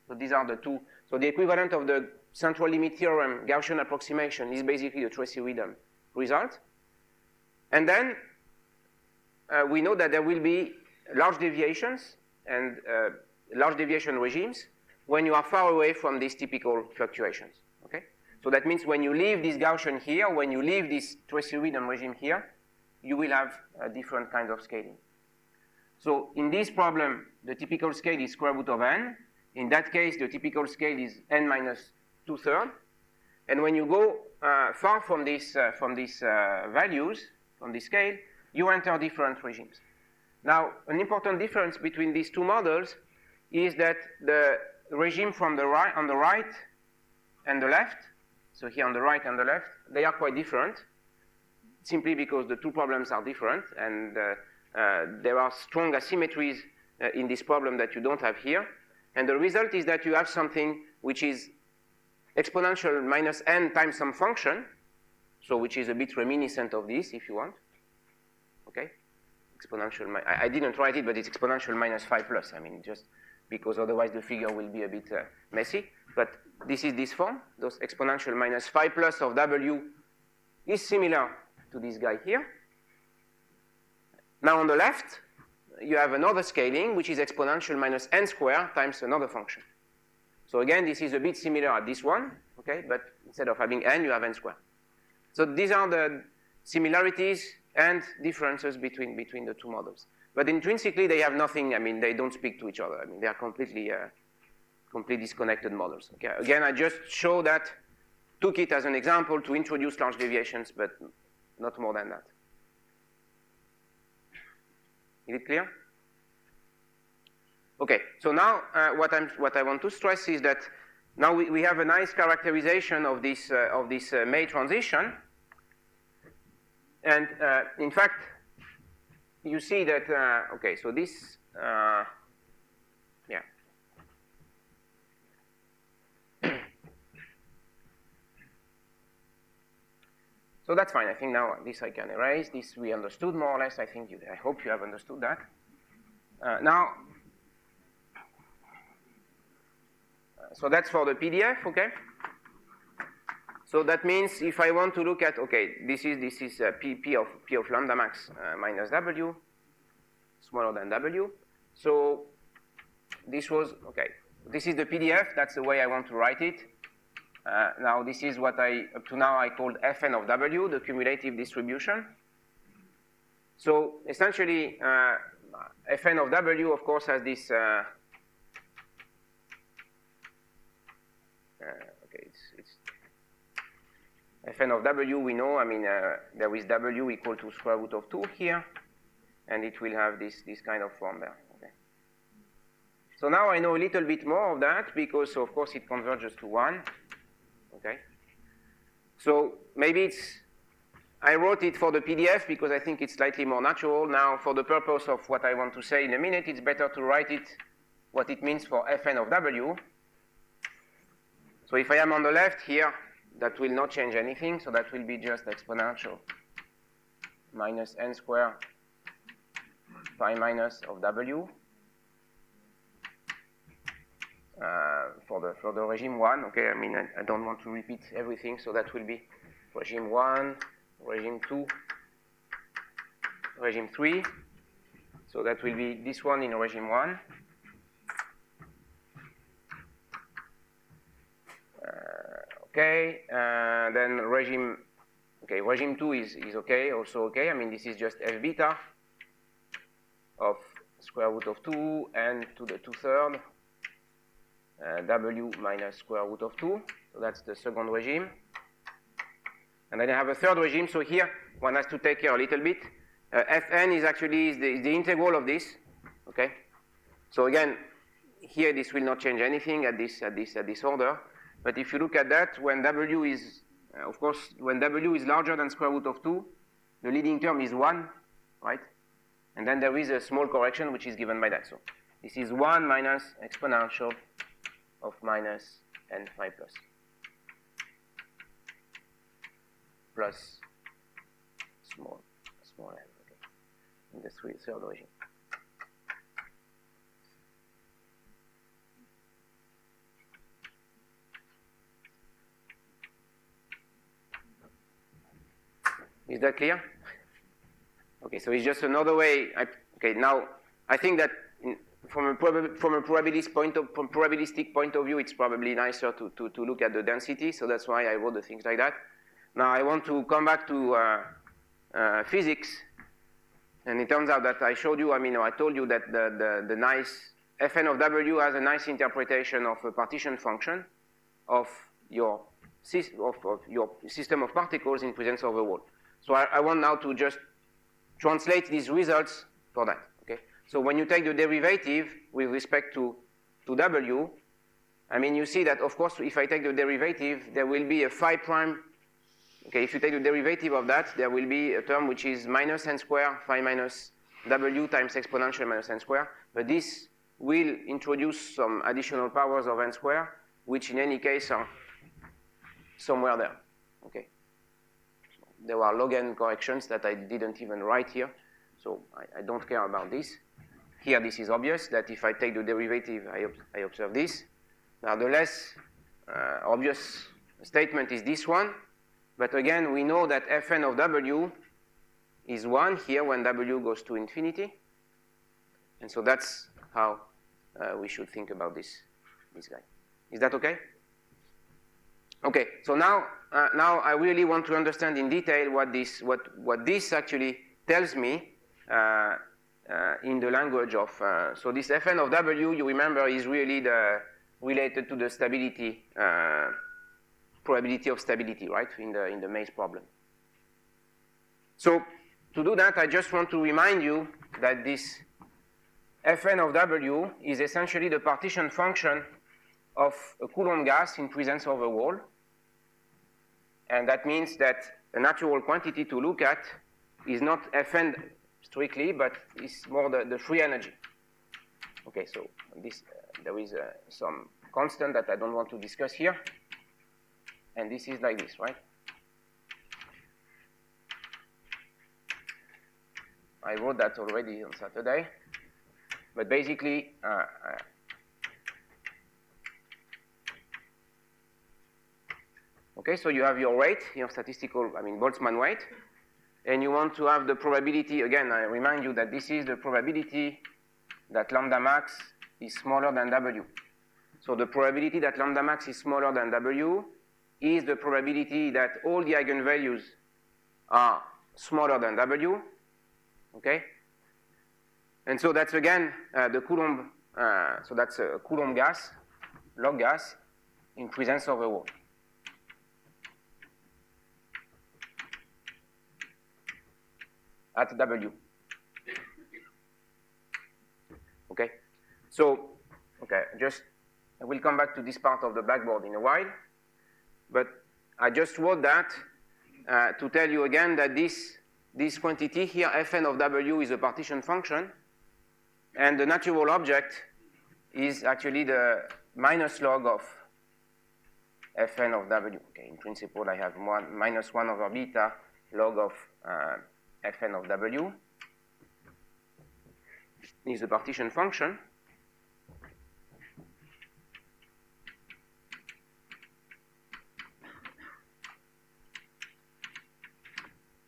So these are the two. So the equivalent of the central limit theorem Gaussian approximation is basically the Tracy-Widom result. And then uh, we know that there will be large deviations and uh, large deviation regimes when you are far away from these typical fluctuations. Okay? So that means when you leave this Gaussian here, when you leave this Tracy-Widom regime here, you will have a different kind of scaling. So in this problem, the typical scale is square root of n. In that case, the typical scale is n minus two-thirds. And when you go uh, far from, this, uh, from these uh, values, from this scale, you enter different regimes. Now, an important difference between these two models is that the regime from the right, on the right and the left, so here on the right and the left, they are quite different, simply because the two problems are different, and uh, there are strong asymmetries uh, in this problem that you don't have here. And the result is that you have something which is exponential minus n times some function, so which is a bit reminiscent of this, if you want. Okay? Exponential, I, I didn't write it, but it's exponential minus phi plus. I mean, just because otherwise the figure will be a bit uh, messy. But this is this form. Those exponential minus phi plus of w is similar to this guy here. Now on the left, you have another scaling, which is exponential minus n squared times another function. So again, this is a bit similar at this one, okay? But instead of having n, you have n squared. So these are the similarities and differences between, between the two models. But intrinsically, they have nothing, I mean, they don't speak to each other. I mean, they are completely, uh, completely disconnected models. Okay? Again, I just show that, took it as an example to introduce large deviations, but not more than that. Is it clear? Okay, so now uh, what, I'm, what I want to stress is that now we, we have a nice characterization of this, uh, of this uh, May transition. And uh, in fact, you see that, uh, okay, so this, uh, yeah. So that's fine. I think now this I can erase. This we understood more or less. I think you, I hope you have understood that. Uh, now, so that's for the PDF, okay? So that means if I want to look at, okay, this is, this is uh, P, P, of, P of lambda max uh, minus W, smaller than W. So this was, okay, this is the PDF, that's the way I want to write it. Uh, now this is what I, up to now I called Fn of W, the cumulative distribution. So essentially, uh, Fn of W, of course, has this, uh, uh, okay, it's, it's Fn of W, we know, I mean, uh, there is W equal to square root of 2 here, and it will have this, this kind of form there. Okay. So now I know a little bit more of that because, of course, it converges to 1. Okay. So maybe it's, I wrote it for the PDF because I think it's slightly more natural. Now, for the purpose of what I want to say in a minute, it's better to write it, what it means for Fn of W. So if I am on the left here, that will not change anything, so that will be just exponential minus n squared phi minus of w for the for the regime one. Okay, I mean I, I, don't want to repeat everything, so that will be regime one, regime two, regime three. So that will be this one in regime one. Okay, uh, then regime, okay, regime 2 is, is okay, also okay. I mean, this is just f beta of square root of 2 and to the 2 third uh, w minus square root of 2. So that's the second regime. And then I have a third regime. So here, one has to take care a little bit. Uh, fn is actually is the, is the integral of this. Okay. So again, here this will not change anything at this at this at this order. But if you look at that, when W is, uh, of course, when W is larger than square root of 2, the leading term is 1, right? And then there is a small correction which is given by that. So this is 1 minus exponential of minus n phi plus. Plus small, small n, okay, in the three, third origin. Is that clear? Okay, so it's just another way. I, okay, now I think that from a, from a probabilistic point of from probabilistic point of view, it's probably nicer to, to, to look at the density. So that's why I wrote the things like that. Now I want to come back to uh, uh, physics, and it turns out that I showed you. I mean, I told you that the the, the nice fn of w has a nice interpretation of a partition function of your of, of your system of particles in presence of a wall. So I, I, want now to just translate these results for that. So when you take the derivative with respect to, to W, I mean, you see that, of course, if I take the derivative, there will be a phi prime. Okay, if you take the derivative of that, there will be a term which is minus n squared phi minus W times exponential minus n squared. But this will introduce some additional powers of n squared, which in any case are somewhere there. Okay there were log n corrections that I didn't even write here, so I, I, don't care about this. Here, this is obvious that if I take the derivative, I, I observe this. Now, the less uh, obvious statement is this one, but again, we know that fn of w is 1 here when w goes to infinity. And so that's how uh, we should think about this, this guy. Is that okay? Okay, so now, uh, now I really want to understand in detail what this, what, what this actually tells me uh, in the language of, uh, so this Fn of W, you remember, is really the, related to the stability, uh, probability of stability, right, in the, in the May's problem. So to do that, I just want to remind you that this Fn of W is essentially the partition function of a Coulomb gas in presence of a wall. And that means that a natural quantity to look at is not Fn strictly, but it's more the, the free energy. Okay, so this uh, there is uh, some constant that I don't want to discuss here. And this is like this, right? I wrote that already on Saturday. But basically, uh, uh okay, so you have your weight, your statistical, I mean, Boltzmann weight and you want to have the probability, again, I remind you that this is the probability that lambda max is smaller than W. So the probability that lambda max is smaller than W is the probability that all the eigenvalues are smaller than W, okay? And so that's again uh, the Coulomb, uh, so that's a Coulomb gas, log gas, in presence of a wall. At W. Okay? So, okay, just, I will come back to this part of the blackboard in a while, but I just wrote that uh, to tell you again that this, this quantity here, fn of W, is a partition function, and the natural object is actually the minus log of fn of W. Okay, in principle, I have one, minus 1 over beta log of uh, fn of W is a partition function.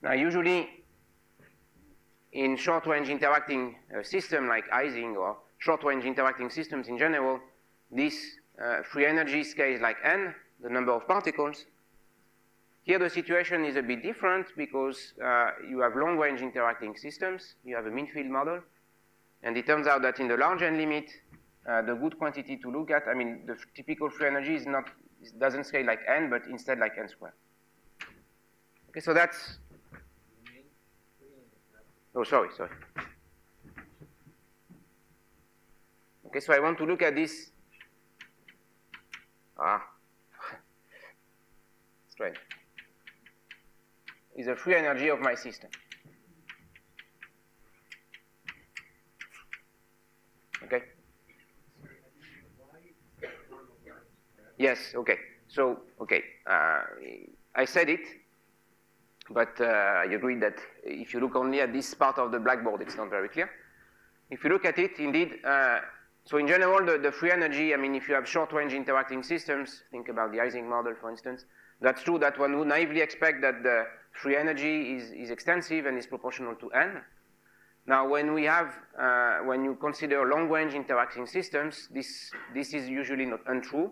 Now, usually in short-range interacting uh, system like Ising or short-range interacting systems in general, this uh, free energy scale like n, the number of particles. Here the situation is a bit different because uh, you have long-range interacting systems, you have a mean field model, and it turns out that in the large n limit, uh, the good quantity to look at, I mean, the typical free energy is not, doesn't scale like n, but instead like n squared. Okay, so that's Oh, sorry, sorry. Okay, so I want to look at this. Ah, strange. Is the free energy of my system. Okay. Yes. Okay. So, okay. Uh, I said it. But uh, I agree that if you look only at this part of the blackboard, it's not very clear. If you look at it, indeed, uh, so in general, the, the, free energy, I mean, if you have short-range interacting systems, think about the Ising model, for instance, that's true that one would naively expect that the free energy is, is extensive and is proportional to n. Now, when we have, uh, when you consider long-range interacting systems, this, this is usually not untrue,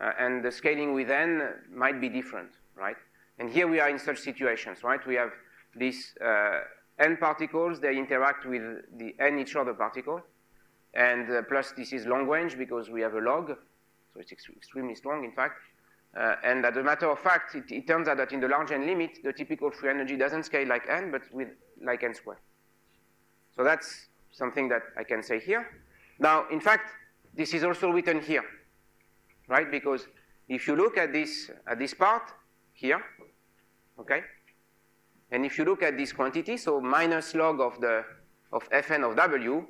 uh, and the scaling with n might be different, right? And here we are in such situations, right? We have these uh, n particles, they interact with the n each other particle. And uh, plus this is long range because we have a log, so it's ex extremely strong, in fact. Uh, and as a matter of fact, it, it, turns out that in the large n limit, the typical free energy doesn't scale like n, but with like n squared. So that's something that I can say here. Now, in fact, this is also written here, right? Because if you look at this, at this part here, okay? And if you look at this quantity, so minus log of the of fn of w,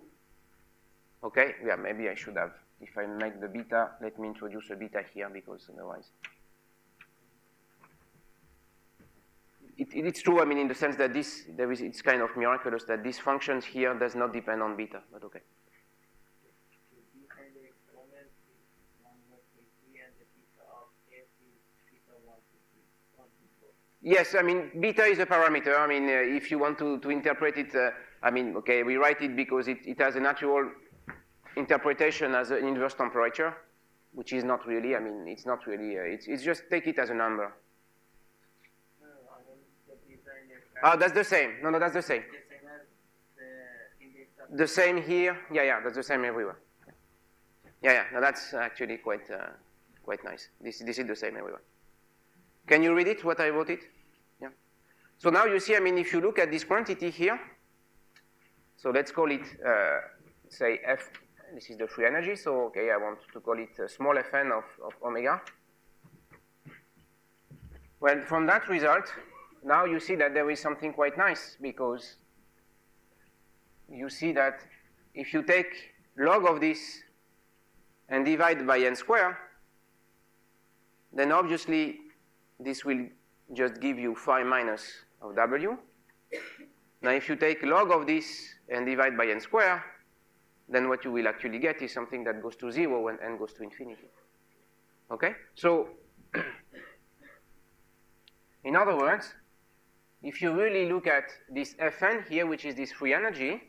okay? Yeah, maybe I should have, if I make the beta, let me introduce a beta here because otherwise. It, it, it's true, I mean, in the sense that this, there is, it's kind of miraculous that these functions here does not depend on beta, but okay. Yes, I mean, beta is a parameter. I mean, uh, if you want to, to interpret it, uh, I mean, okay, we write it because it, it has a natural interpretation as an inverse temperature, which is not really, I mean, it's not really, uh, it's, it's just take it as a number. Oh, that's the same. No, no, that's the same. The same here. Yeah, yeah, that's the same everywhere. Yeah, yeah. No, that's actually quite, uh, quite nice. This, this is the same everywhere. Can you read it, what I wrote it? Yeah. So now you see, I mean, if you look at this quantity here, so let's call it, uh, say, F, this is the free energy, so, okay, I want to call it a small fn of, of omega. Well, from that result, now you see that there is something quite nice, because you see that if you take log of this and divide by n square, then obviously this will just give you phi minus of W. Now, if you take log of this and divide by n square, then what you will actually get is something that goes to 0 when n goes to infinity. Okay? So, in other words, if you really look at this Fn here, which is this free energy,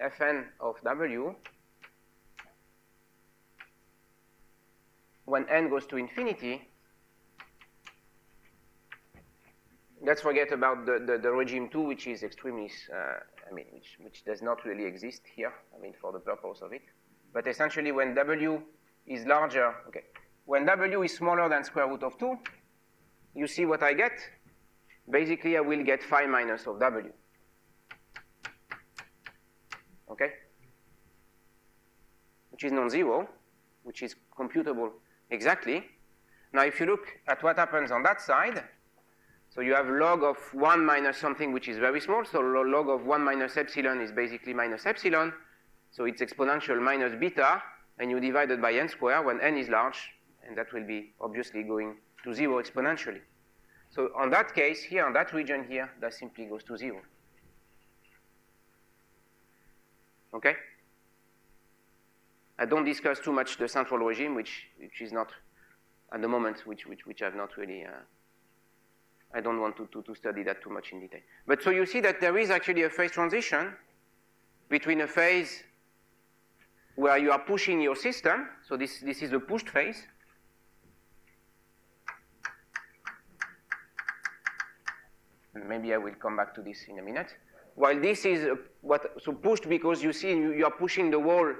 Fn of W, when n goes to infinity, let's forget about the, the, the, regime 2, which is extremely, uh, I mean, which, which does not really exist here, I mean, for the purpose of it. But essentially, when W is larger, okay, when W is smaller than square root of 2, you see what I get? Basically, I will get phi minus of W. Okay? Which is non-zero, which is computable exactly. Now, if you look at what happens on that side, so you have log of 1 minus something which is very small. So log of 1 minus epsilon is basically minus epsilon. So it's exponential minus beta, and you divide it by n squared when n is large, and that will be obviously going to 0 exponentially. So on that case here, on that region here, that simply goes to 0. Okay? I don't discuss too much the central regime, which, which is not, at the moment, which, which, which I've not really uh, I don't want to, to, to, study that too much in detail. But so you see that there is actually a phase transition between a phase where you are pushing your system, so this, this is a pushed phase, and maybe I will come back to this in a minute. While this is uh, what, so pushed because you see you, are pushing the wall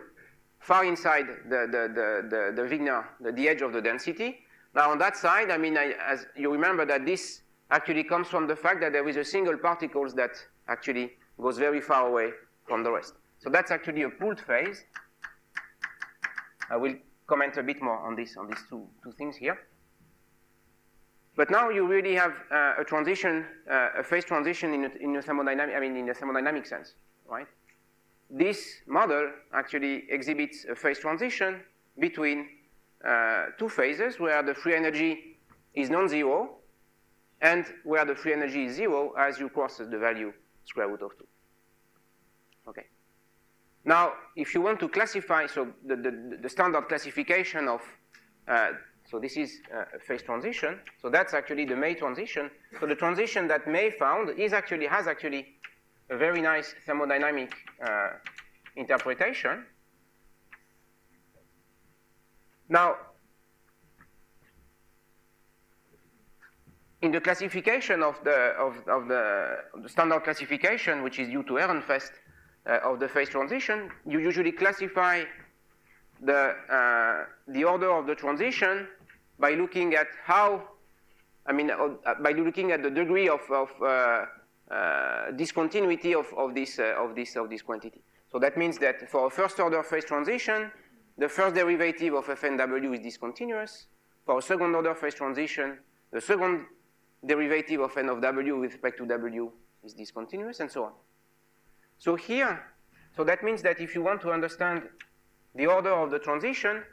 far inside the, the, the, the, the Wigner, the, the edge of the density. Now on that side, I mean, I, as you remember that this actually comes from the fact that there is a single particles that actually goes very far away from the rest. So that's actually a pulled phase. I will comment a bit more on this, on these two, two things here. But now you really have uh, a transition, uh, a phase transition in in a thermodynamic, I mean, in thermodynamic sense, right? This model actually exhibits a phase transition between uh, two phases where the free energy is non-zero and where the free energy is zero as you cross the value square root of 2. Okay. Now, if you want to classify, so the, the, the standard classification of, uh, so this is uh, a phase transition, so that's actually the May transition. So the transition that May found is actually, has actually a very nice thermodynamic uh, interpretation. Now, in the classification of the, of, of the, the, standard classification, which is due to Ehrenfest uh, of the phase transition, you usually classify the, uh, the order of the transition by looking at how, I mean, uh, by looking at the degree of, of uh, uh, discontinuity of, of, this, uh, of, this, of this quantity. So that means that for a first order phase transition, the first derivative of FNW is discontinuous. For a second order phase transition, the second derivative of n of w with respect to w is discontinuous, and so on. So here, so that means that if you want to understand the order of the transition,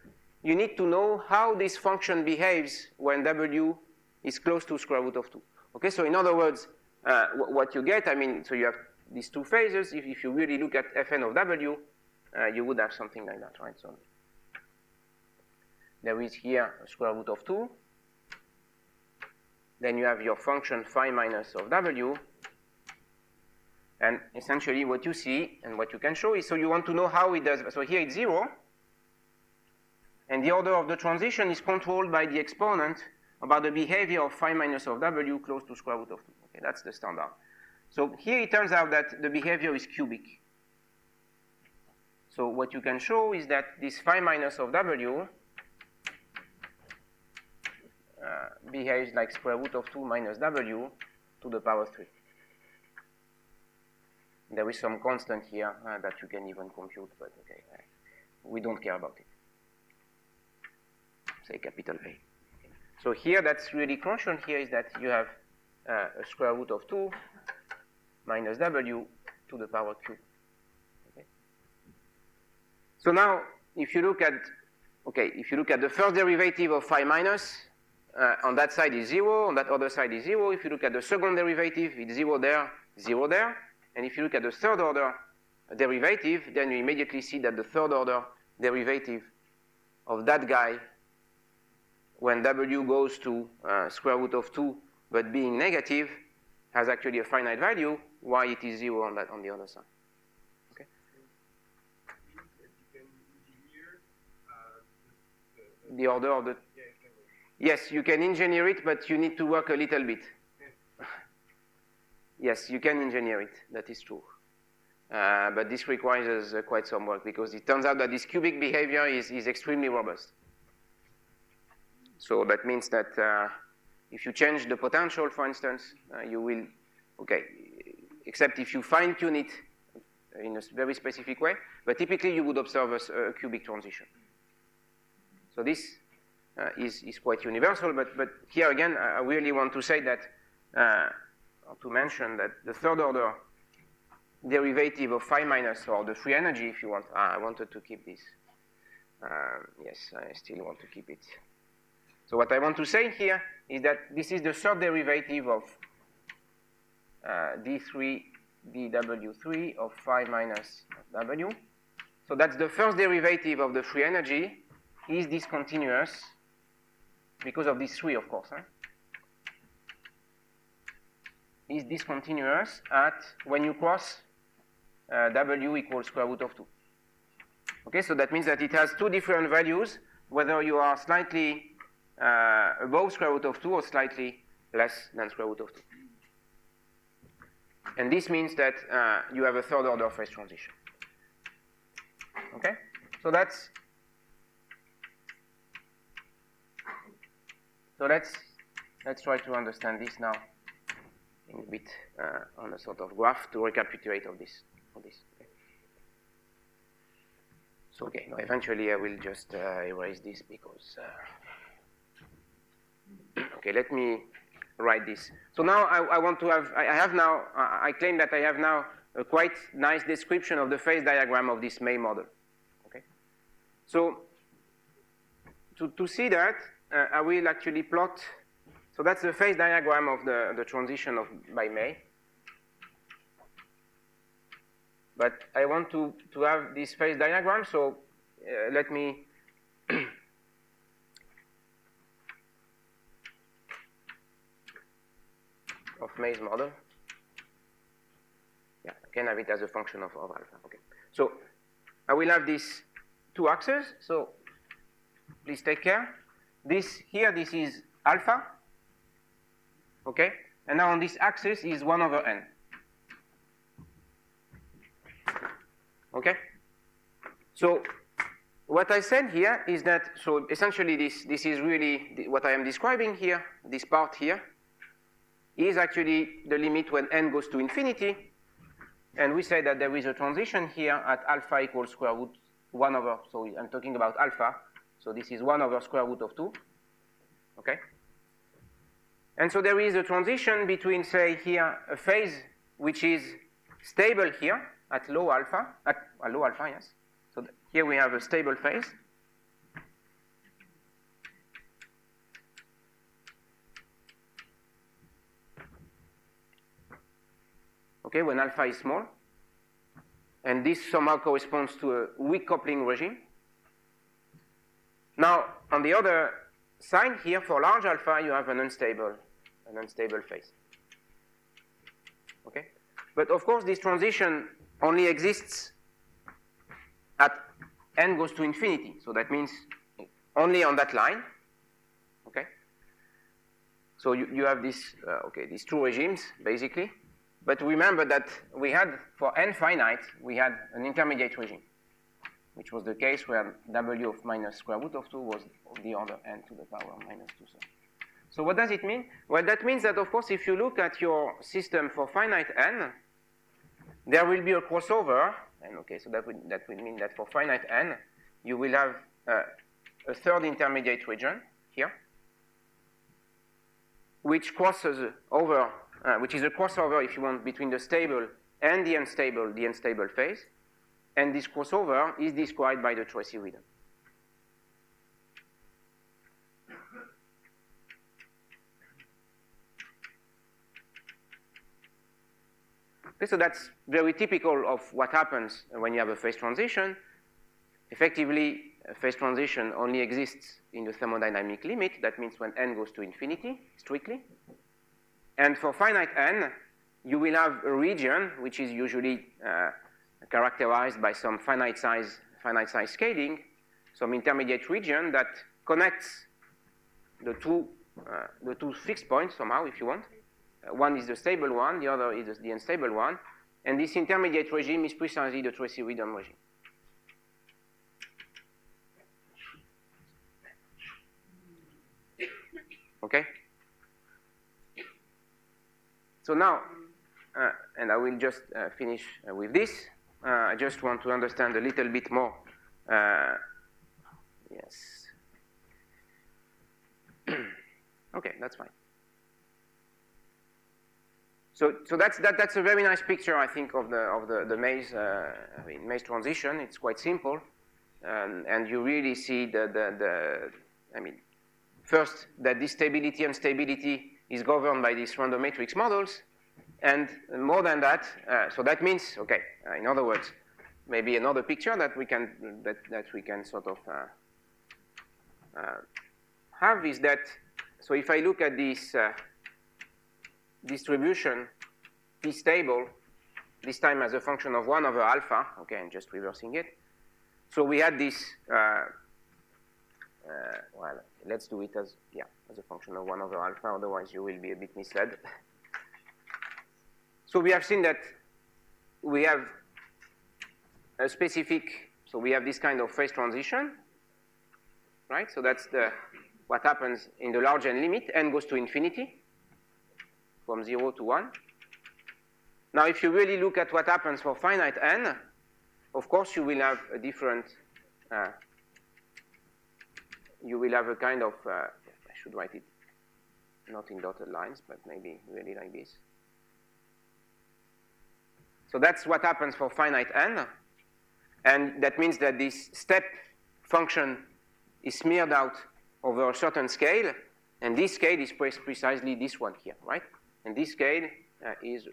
you need to know how this function behaves when w is close to square root of 2. Okay, so in other words, uh, what you get, I mean, so you have these two phases. If, if you really look at fn of w, uh, you would have something like that, right? So there is here a square root of 2, then you have your function phi minus of w. And essentially what you see and what you can show is, so you want to know how it does. So here it's 0. And the order of the transition is controlled by the exponent about the behavior of phi minus of w close to square root of 2. Okay, that's the standard. So here it turns out that the behavior is cubic. So what you can show is that this phi minus of w uh, behaves like square root of 2 minus w to the power 3. There is some constant here uh, that you can even compute, but okay, uh, we don't care about it. Say capital A. So here, that's really crucial here is that you have uh, a square root of 2 minus w to the power cube. Okay. So now, if you look at, okay, if you look at the first derivative of phi minus, uh, on that side is 0, on that other side is 0. If you look at the second derivative, it's 0 there, zero there. And if you look at the third order derivative, then you immediately see that the third order derivative of that guy when w goes to uh, square root of 2 but being negative has actually a finite value, why it is 0 on, that, on the other side. Okay? The order of the... Yes, you can engineer it, but you need to work a little bit. yes, you can engineer it. That is true. Uh, but this requires uh, quite some work because it turns out that this cubic behavior is, is extremely robust. So that means that uh, if you change the potential, for instance, uh, you will, okay, except if you fine tune it in a very specific way, but typically you would observe a, a cubic transition. So this uh, is, is quite universal, but, but here again, I really want to say that, uh, to mention that the third order derivative of phi minus, or the free energy if you want, ah, I wanted to keep this. Um, yes, I still want to keep it. So what I want to say here is that this is the third derivative of uh, d3 dw3 of phi minus w. So that's the first derivative of the free energy is discontinuous because of this 3, of course. Huh? Is discontinuous at when you cross uh, w equals square root of 2. Okay, so that means that it has two different values, whether you are slightly uh, above square root of 2 or slightly less than square root of 2. And this means that uh, you have a third order phase transition. Okay? So that's so let's let's try to understand this now in a bit uh, on a sort of graph to recapitulate of this of this. Okay. So okay, now eventually I will just uh, erase this because uh, Okay, let me write this. So now I, I want to have, I have now, I claim that I have now a quite nice description of the phase diagram of this May model. Okay, so to, to see that, uh, I will actually plot, so that's the phase diagram of the, the transition of by May. But I want to, to have this phase diagram, so uh, let me of May's model. Yeah, I can have it as a function of, of alpha. Okay. So I will have these two axes. So please take care. This here, this is alpha. Okay. And now on this axis is 1 over n. Okay? So what I said here is that, so essentially this, this is really what I am describing here, this part here, is actually the limit when n goes to infinity. And we say that there is a transition here at alpha equals square root 1 over, so I'm talking about alpha. So this is 1 over square root of 2. Okay? And so there is a transition between, say, here, a phase which is stable here at low alpha, at low alpha, yes. So here we have a stable phase. Okay, when alpha is small. And this somehow corresponds to a weak coupling regime. Now, on the other side here, for large alpha, you have an unstable, an unstable phase. Okay? But of course, this transition only exists at n goes to infinity. So that means only on that line. Okay? So you, you have this, uh, okay, these two regimes, basically. But remember that we had, for n finite, we had an intermediate regime, which was the case where w of minus square root of 2 was the order n to the power minus 2. So, so what does it mean? Well, that means that, of course, if you look at your system for finite n, there will be a crossover, and okay, so that would, that would mean that for finite n, you will have uh, a third intermediate region here, which crosses over uh, which is a crossover, if you want, between the stable and the unstable, the unstable phase. And this crossover is described by the Tracy-Widom. Okay, so that's very typical of what happens when you have a phase transition. Effectively, a phase transition only exists in the thermodynamic limit. That means when n goes to infinity, strictly. And for finite n, you will have a region which is usually uh, characterized by some finite size, finite size scaling, some intermediate region that connects the two, uh, the two fixed points somehow, if you want. Uh, one is the stable one, the other is the unstable one. And this intermediate regime is precisely the Tracy-Widom regime. Okay? So now, uh, and I will just uh, finish uh, with this. Uh, I just want to understand a little bit more. Uh, yes. okay, that's fine. So, so that's, that, that's a very nice picture, I think, of the, of the, the May's, uh, I mean, May's transition. It's quite simple. Um, and you really see the, the, the, I mean, first, that this stability and stability is governed by these random matrix models. And more than that, uh, so that means, okay, uh, in other words, maybe another picture that we can, that, that we can sort of uh, uh have is that, so if I look at this, uh, distribution this table, this time as a function of 1 over alpha. Okay, I'm just reversing it. So we had this, uh, well, let's do it as, yeah, as a function of 1 over alpha, otherwise you will be a bit misled. so we have seen that we have a specific, so we have this kind of phase transition, right? So that's the, what happens in the large n limit, n goes to infinity from 0 to 1. Now, if you really look at what happens for finite n, of course, you will have a different, uh, you will have a kind of, uh, I should write it not in dotted lines, but maybe really like this. So that's what happens for finite n. And that means that this step function is smeared out over a certain scale, and this scale is precisely this one here, right? And this scale uh, is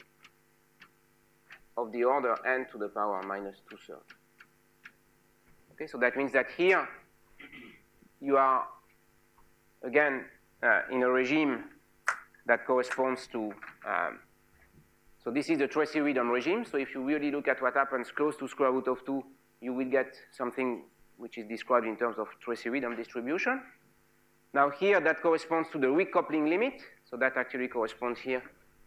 of the order n to the power minus 2 thirds. Okay, so that means that here you are, again, uh, in a regime that corresponds to, um, so this is the Tracy-Widom regime. So if you really look at what happens close to square root of 2, you will get something which is described in terms of Tracy-Widom distribution. Now here, that corresponds to the weak coupling limit. So that actually corresponds here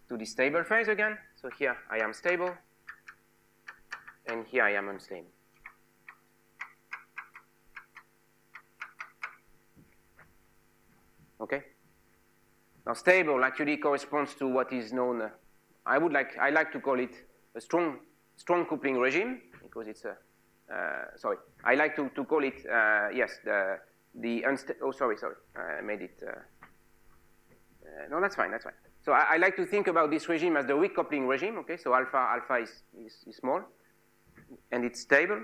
to the stable phase again. So here I am stable, and here I am unstable. Okay? Now stable actually corresponds to what is known, uh, I would like, I like to call it a strong, strong coupling regime because it's a, uh, sorry, I like to, to call it, uh, yes, the, the unstable, oh, sorry, sorry, I made it, uh, uh, no, that's fine, that's fine. So I, I, like to think about this regime as the weak coupling regime, okay? So alpha, alpha is, is, is small, and it's stable.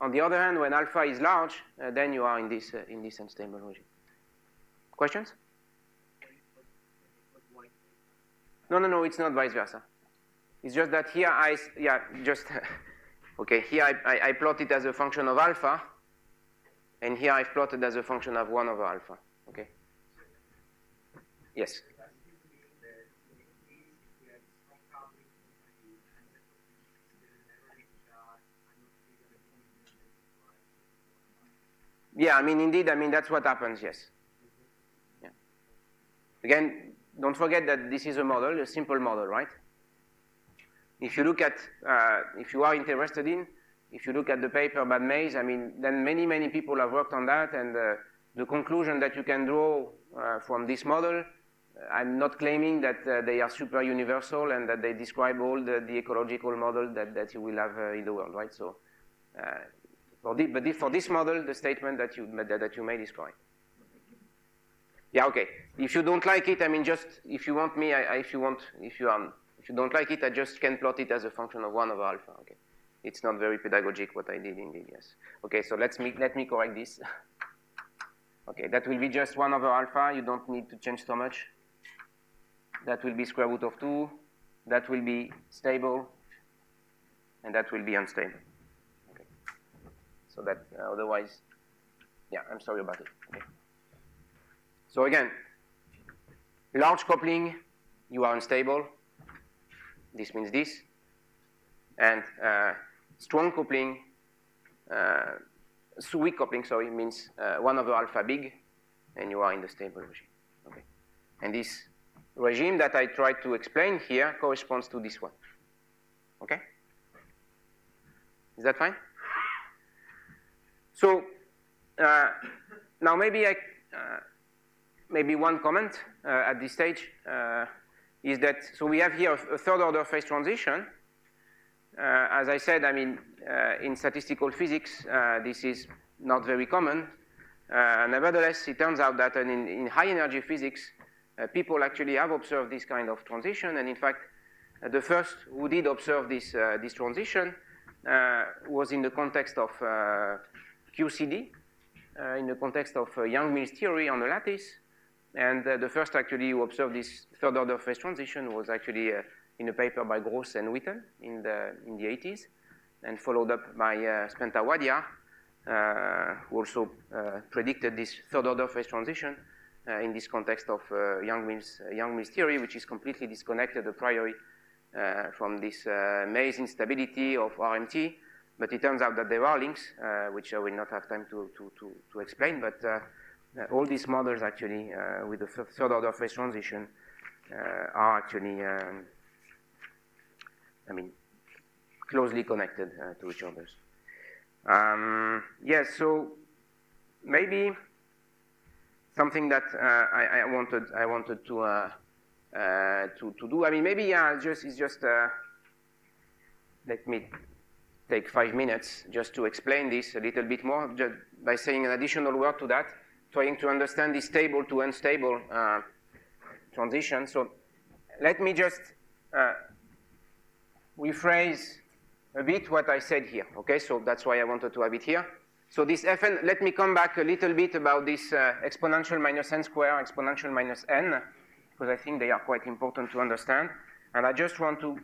On the other hand, when alpha is large, uh, then you are in this, in this unstable regime. Questions? No, no, no, it's not vice versa. It's just that here I, yeah, just, okay, here I, I, I plot it as a function of alpha, and here I've plotted as a function of 1 over alpha, okay? Yes. Yeah, I mean, indeed, I mean, that's what happens, yes. Again, don't forget that this is a model, a simple model, right? If you look at, uh, if you are interested in, if you look at the paper by May's, I mean, then many, many people have worked on that, and uh, the conclusion that you can draw uh, from this model I'm not claiming that uh, they are super universal and that they describe all the, the ecological model that, that you will have uh, in the world, right? So, uh, for the, but for this model, the statement that you, that, that you made is correct. Yeah, okay. If you don't like it, I mean, just if you want me, I, I, if you want, if you um, if you don't like it, I just can plot it as a function of one over alpha. Okay, it's not very pedagogic what I did indeed. Yes. Okay, so let's me let me correct this. okay, that will be just one over alpha. You don't need to change so much that will be square root of 2, that will be stable, and that will be unstable. Okay. So that uh, otherwise, yeah, I'm sorry about it. Okay. So again, large coupling, you are unstable. This means this. And uh, strong coupling, uh, weak coupling, sorry, means uh, 1 over alpha big, and you are in the stable regime. Okay. And this regime that I tried to explain here corresponds to this one. Okay? Is that fine? So uh, now maybe I, uh, maybe one comment uh, at this stage uh, is that, so we have here a, third order phase transition. Uh, as I said, I mean, uh, in statistical physics, uh, this is not very common. Uh, nevertheless, it turns out that in, in high energy physics, uh, people actually have observed this kind of transition. And in fact, the first who did observe this, this transition was in the context of QCD, in the context of Yang-Mills theory on the lattice. And uh, the first actually who observed this third order phase transition was actually uh, in a paper by Gross and Witten in the, in the 80s, and followed up by uh, Spenta Wadia, uh, who also uh, predicted this third order phase transition uh, in this context of Yang-Mills, Yang-Mills theory, which is completely disconnected a priori from this May's instability of RMT. But it turns out that there are links, which I will not have time to, to, to, to explain, but all these models actually uh, with the third order phase transition uh, are actually, um, I mean, closely connected to each other. Um, yes, so maybe something that I, I, wanted I wanted to uh, to, to do. I mean, maybe yeah, just it's just uh, let me take five minutes just to explain this a little bit more, just by saying an additional word to that trying to understand this stable to unstable uh, transition. So let me just uh, rephrase a bit what I said here. Okay, so that's why I wanted to have it here. So this fn, let me come back a little bit about this uh, exponential minus n square, exponential minus n, because I think they are quite important to understand. And I just want to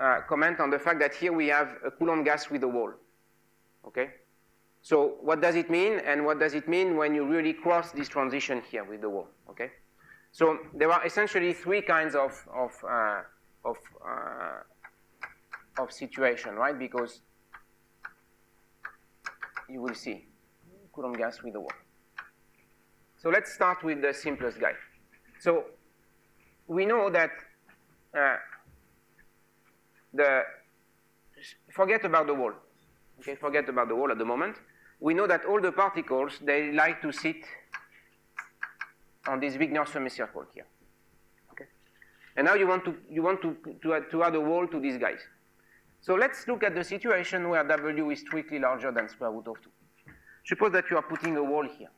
uh, comment on the fact that here we have a Coulomb gas with a wall. Okay, so what does it mean, and what does it mean when you really cross this transition here with the wall, okay? So there are essentially three kinds of, of, uh, of, uh, of situation, right? Because you will see Coulomb gas with the wall. So let's start with the simplest guy. So we know that uh, the, forget about the wall. Okay, forget about the wall at the moment we know that all the particles, they like to sit on this Wigner semicircle here. Okay? And now you want to, you want to, to, add, to add a wall to these guys. So let's look at the situation where W is strictly larger than square root of 2. Suppose that you are putting a wall here.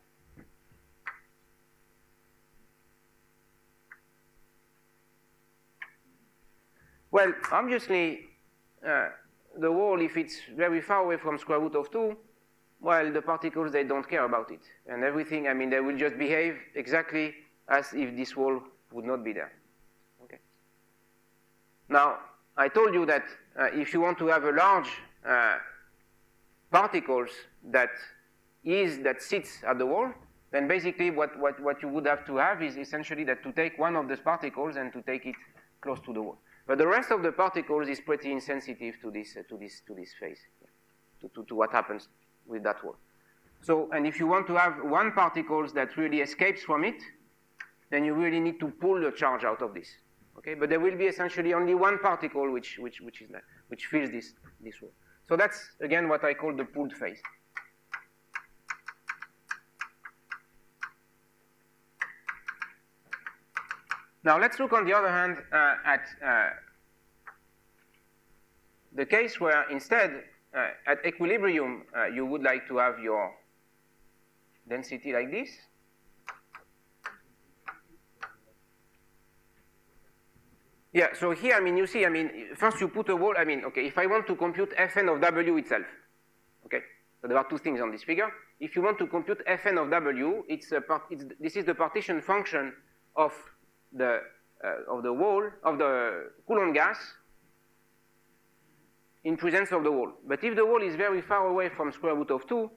Well, obviously, uh, the wall, if it's very far away from square root of 2, well, the particles, they don't care about it. And everything, I mean, they will just behave exactly as if this wall would not be there. Okay. Now, I told you that uh, if you want to have a large uh, particles that is, that sits at the wall, then basically what, what, what you would have to have is essentially that to take one of these particles and to take it close to the wall. But the rest of the particles is pretty insensitive to this, uh, to this, to this phase, to, to, to what happens with that wall. So, and if you want to have one particles that really escapes from it, then you really need to pull the charge out of this. Okay, but there will be essentially only one particle which, which, which, is that, which fills this, this wall. So that's, again, what I call the pulled phase. Now let's look on the other hand uh, at uh, the case where instead at equilibrium, uh, you would like to have your density like this. Yeah, so here, I mean, you see, I mean, first you put a wall, I mean, okay, if I want to compute Fn of W itself, okay, so there are two things on this figure. If you want to compute Fn of W, it's, a part, it's this is the partition function of the, uh, of the wall, of the Coulomb gas in presence of the wall. But if the wall is very far away from square root of 2,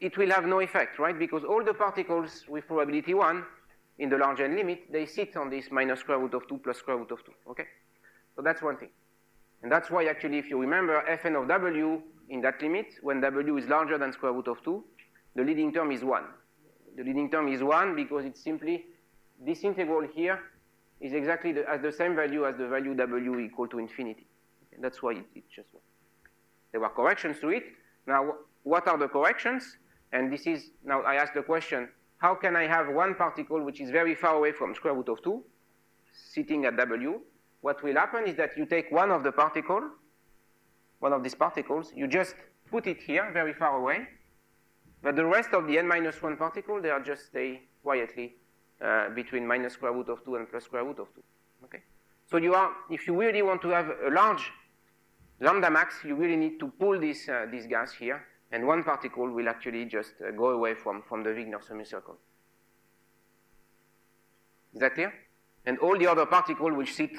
it will have no effect, right? Because all the particles with probability 1 in the large n limit, they sit on this minus square root of 2 plus square root of 2, okay? So that's one thing. And that's why actually, if you remember, fn of w in that limit, when w is larger than square root of 2, the leading term is 1. The leading term is 1 because it's simply this integral here is exactly the, the same value as the value w equal to infinity. Okay, that's why it, it's just 1. There were corrections to it. Now, what are the corrections? And this is, now I ask the question, how can I have one particle which is very far away from square root of 2, sitting at w? What will happen is that you take one of the particle, one of these particles, you just put it here very far away, but the rest of the n minus 1 particle, they are just stay quietly uh, between minus square root of 2 and plus square root of 2. Okay? So you are, if you really want to have a large lambda max, you really need to pull this, uh, this gas here, and one particle will actually just uh, go away from, from the Wigner semicircle. Is that clear? And all the other particles will sit,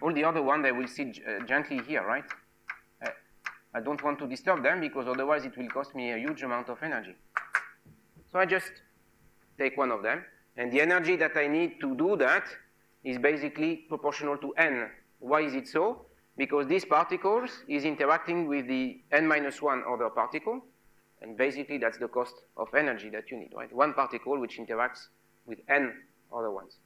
all the other one, they will sit uh, gently here, right? Uh, I don't want to disturb them because otherwise it will cost me a huge amount of energy. So I just take one of them, and the energy that I need to do that is basically proportional to n. Why is it so? Because these particles is interacting with the n minus 1 other particle, and basically that's the cost of energy that you need, right? One particle which interacts with n other ones.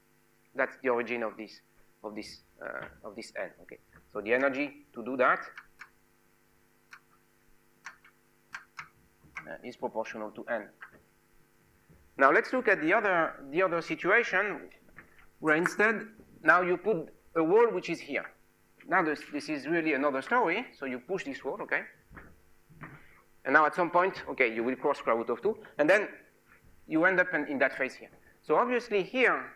That's the origin of this, of this, uh, of this n, okay? So the energy to do that uh, is proportional to n. Now let's look at the other, the other situation where instead now you put a wall which is here. Now this, this is really another story. So you push this wall, okay? And now at some point, okay, you will cross square root of 2, and then you end up in, in that phase here. So obviously here,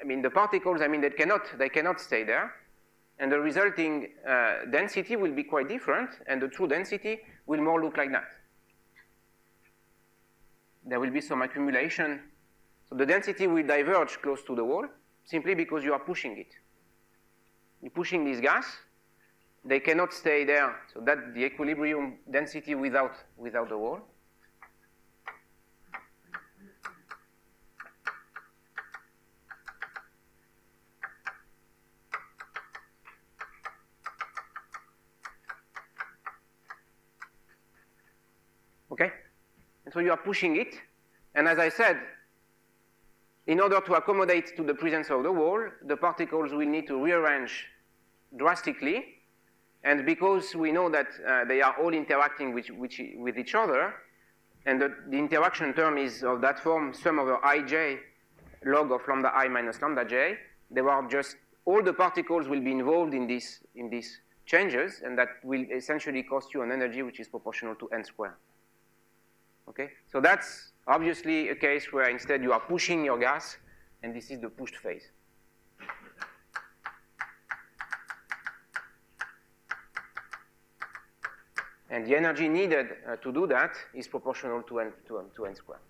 I mean, the particles, I mean, they cannot, they cannot stay there. And the resulting uh, density will be quite different, and the true density will more look like that there will be some accumulation. So the density will diverge close to the wall simply because you are pushing it. You're pushing this gas. They cannot stay there. So that's the equilibrium density without, without the wall. Okay? And so you are pushing it. And as I said, in order to accommodate to the presence of the wall, the particles will need to rearrange drastically. And because we know that uh, they are all interacting with, with, with each other, and the, the, interaction term is of that form, sum over ij log of lambda i minus lambda j, there are just, all the particles will be involved in, this, in these changes, and that will essentially cost you an energy which is proportional to n squared. Okay, so that's obviously a case where instead you are pushing your gas, and this is the pushed phase. And the energy needed uh, to do that is proportional to n, to, to n squared.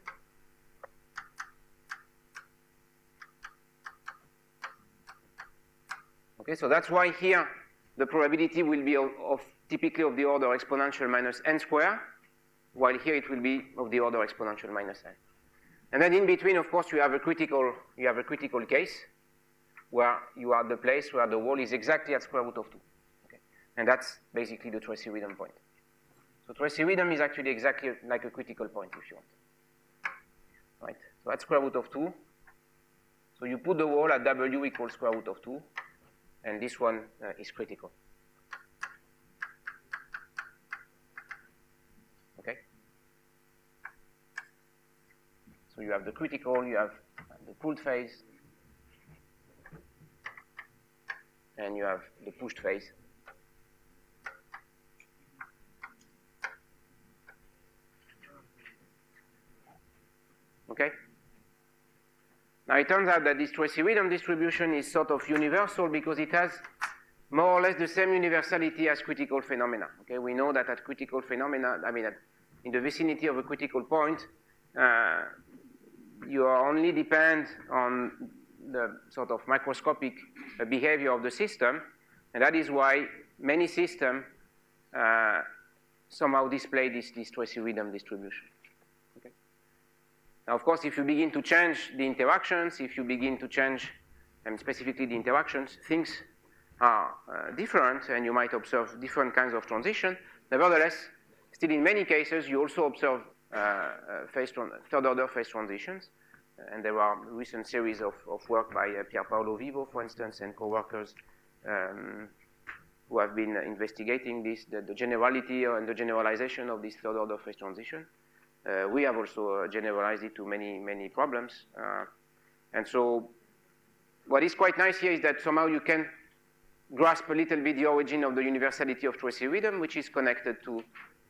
Okay, so that's why here the probability will be of, of typically of the order exponential minus n squared, while here it will be of the order exponential minus n. And then in between, of course, you have a critical, you have a critical case where you are the place where the wall is exactly at square root of 2. Okay? And that's basically the Tracy-Widom point. So Tracy-Widom is actually exactly like a critical point, if you want. Right? So at square root of 2, so you put the wall at w equals square root of 2, and this one uh, is critical. So you have the critical, you have the pulled phase, and you have the pushed phase. Okay? Now it turns out that this Tracy-Widom distribution is sort of universal because it has more or less the same universality as critical phenomena. Okay, we know that at critical phenomena, I mean, in the vicinity of a critical point, uh, you only depend on the sort of microscopic behavior of the system, and that is why many systems uh, somehow display this, this Tracy-Widom distribution. Okay. Now, of course, if you begin to change the interactions, if you begin to change, and specifically the interactions, things are uh, different, and you might observe different kinds of transition. Nevertheless, still in many cases, you also observe uh, uh phase third-order phase transitions, and there are recent series of, of work by uh, Pier Paolo Vivo, for instance, and co-workers um, who have been investigating this, the, the, generality and the generalization of this third order phase transition. Uh, we have also uh, generalized it to many, many problems. Uh, and so what is quite nice here is that somehow you can grasp a little bit the origin of the universality of Tracy-Widom, which is connected to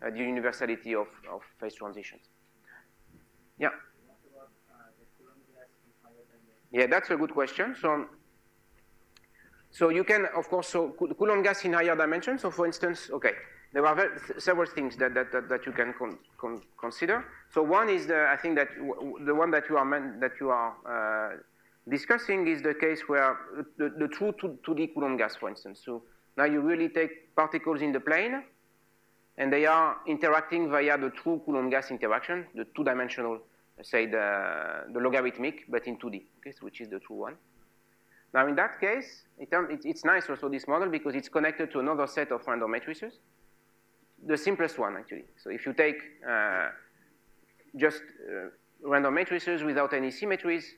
uh, the universality of, of phase transitions. Yeah. Yeah, that's a good question. So so you can, of course, so Coulomb gas in higher dimensions. So for instance, okay, there are several things that, that, that, that you can con con consider. So one is the, I think that the one that you are, that you are uh, discussing is the case where the, the true 2D Coulomb gas, for instance. So now you really take particles in the plane, and they are interacting via the true Coulomb gas interaction, the two-dimensional, say the, the logarithmic, but in 2D, okay, so which is the true one. Now in that case, it, it's nice also this model because it's connected to another set of random matrices, the simplest one actually. So if you take uh, just uh, random matrices without any symmetries,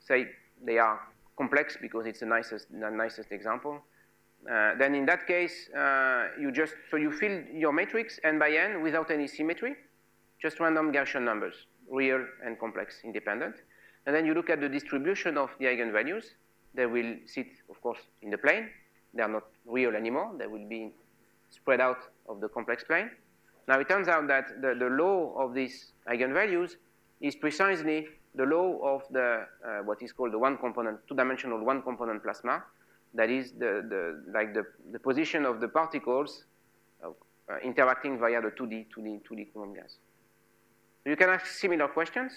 say they are complex because it's the nicest, the nicest example, uh, then in that case, uh, you just, so you fill your matrix n by n without any symmetry, just random Gaussian numbers, real and complex independent. And then you look at the distribution of the eigenvalues, they will sit, of course, in the plane. They are not real anymore. They will be spread out of the complex plane. Now, it turns out that the, the law of these eigenvalues is precisely the law of the, uh, what is called the one component, two-dimensional one component plasma. That is the, the, like the, the position of the particles uh, interacting via the 2D, 2D, 2D Coulomb gas. You can ask similar questions.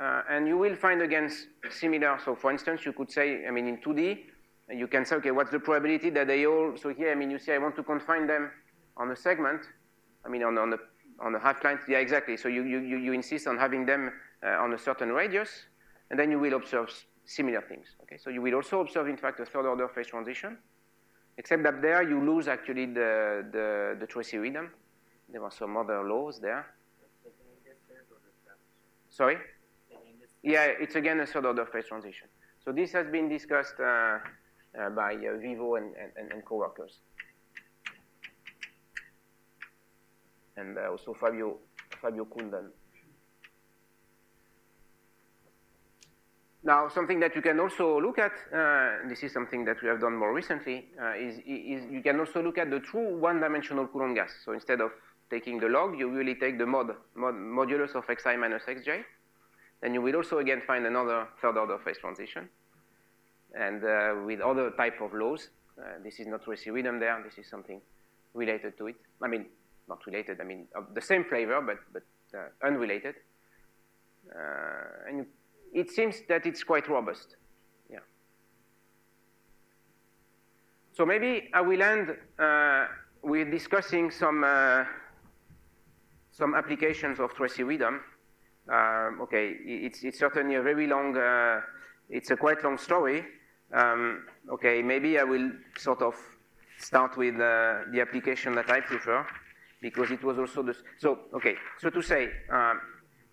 Uh, and you will find again similar. So for instance, you could say, I mean, in 2D, you can say, okay, what's the probability that they all, so here, I mean, you see, I want to confine them on a segment, I mean, on, on, a, on a half line, yeah, exactly. So you, you, you insist on having them uh, on a certain radius, and then you will observe similar things, okay? So you will also observe, in fact, a third order phase transition, except that there you lose actually the, the, the Tracy-Widom. There are some other laws there. Sorry? Yeah, it's again a third order phase transition. So this has been discussed uh, uh, by uh, Vivo and, and, and co-workers. And uh, also Fabio, Fabio Cunden. Now, something that you can also look at, uh, this is something that we have done more recently, uh, is, is, you can also look at the true one-dimensional Coulomb gas. So instead of taking the log, you really take the mod, mod modulus of xi minus xj, then you will also again find another third order phase transition. And uh, with other type of laws, uh, this is not Widom there, this is something related to it. I mean, not related, I mean, of the same flavor, but, but uh, unrelated. Uh, and it seems that it's quite robust. Yeah. So maybe I will end uh, with discussing some, uh, some applications of Tracy-Widom. Um, okay, it's, it's certainly a very long, uh, it's a quite long story. Um, okay, maybe I will sort of start with uh, the application that I prefer because it was also the, so, okay, so to say, um,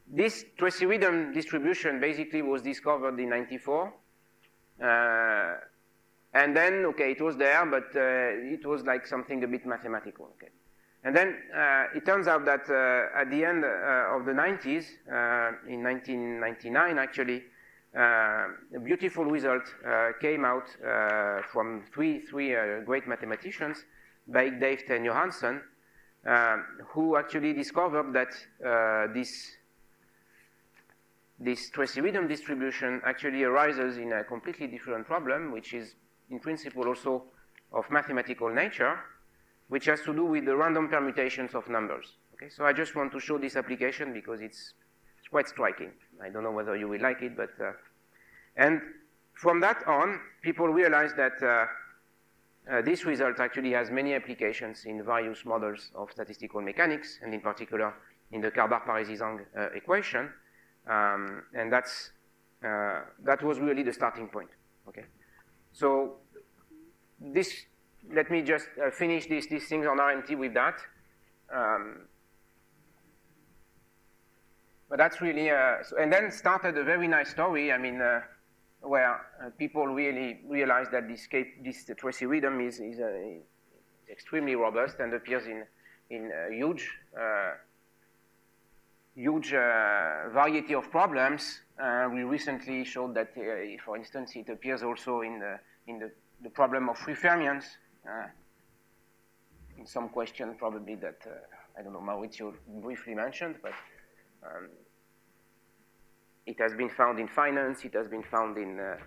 this Tracy-Widom distribution basically was discovered in 94. Uh, and then, okay, it was there, but uh, it was like something a bit mathematical, okay. And then uh, it turns out that uh, at the end uh, of the 90s, uh, in 1999 actually, a beautiful result came out from three, three great mathematicians, Baik, Deift, and Johansson, who actually discovered that this this Tracy-Widom distribution actually arises in a completely different problem, which is in principle also of mathematical nature, which has to do with the random permutations of numbers. Okay, so I just want to show this application because it's, it's quite striking. I don't know whether you will like it, but uh, and from that on, people realized that uh, uh, this result actually has many applications in various models of statistical mechanics, and in particular in the Kardar-Parisi-Zhang uh, equation. Um, and that's, uh, that was really the starting point. Okay, so this. Let me just uh, finish these these things on RMT with that. Um, but that's really, uh, so, and then started a very nice story. I mean, uh, where uh, people really realized that this, this Tracy-Widom is, is, is, extremely robust and appears in, in huge, uh, huge uh, variety of problems. Uh, we recently showed that, for instance, it appears also in the, in the, the problem of free fermions. In some question, probably that I don't know, Maurizio briefly mentioned, but um, it has been found in finance, it has been found in uh,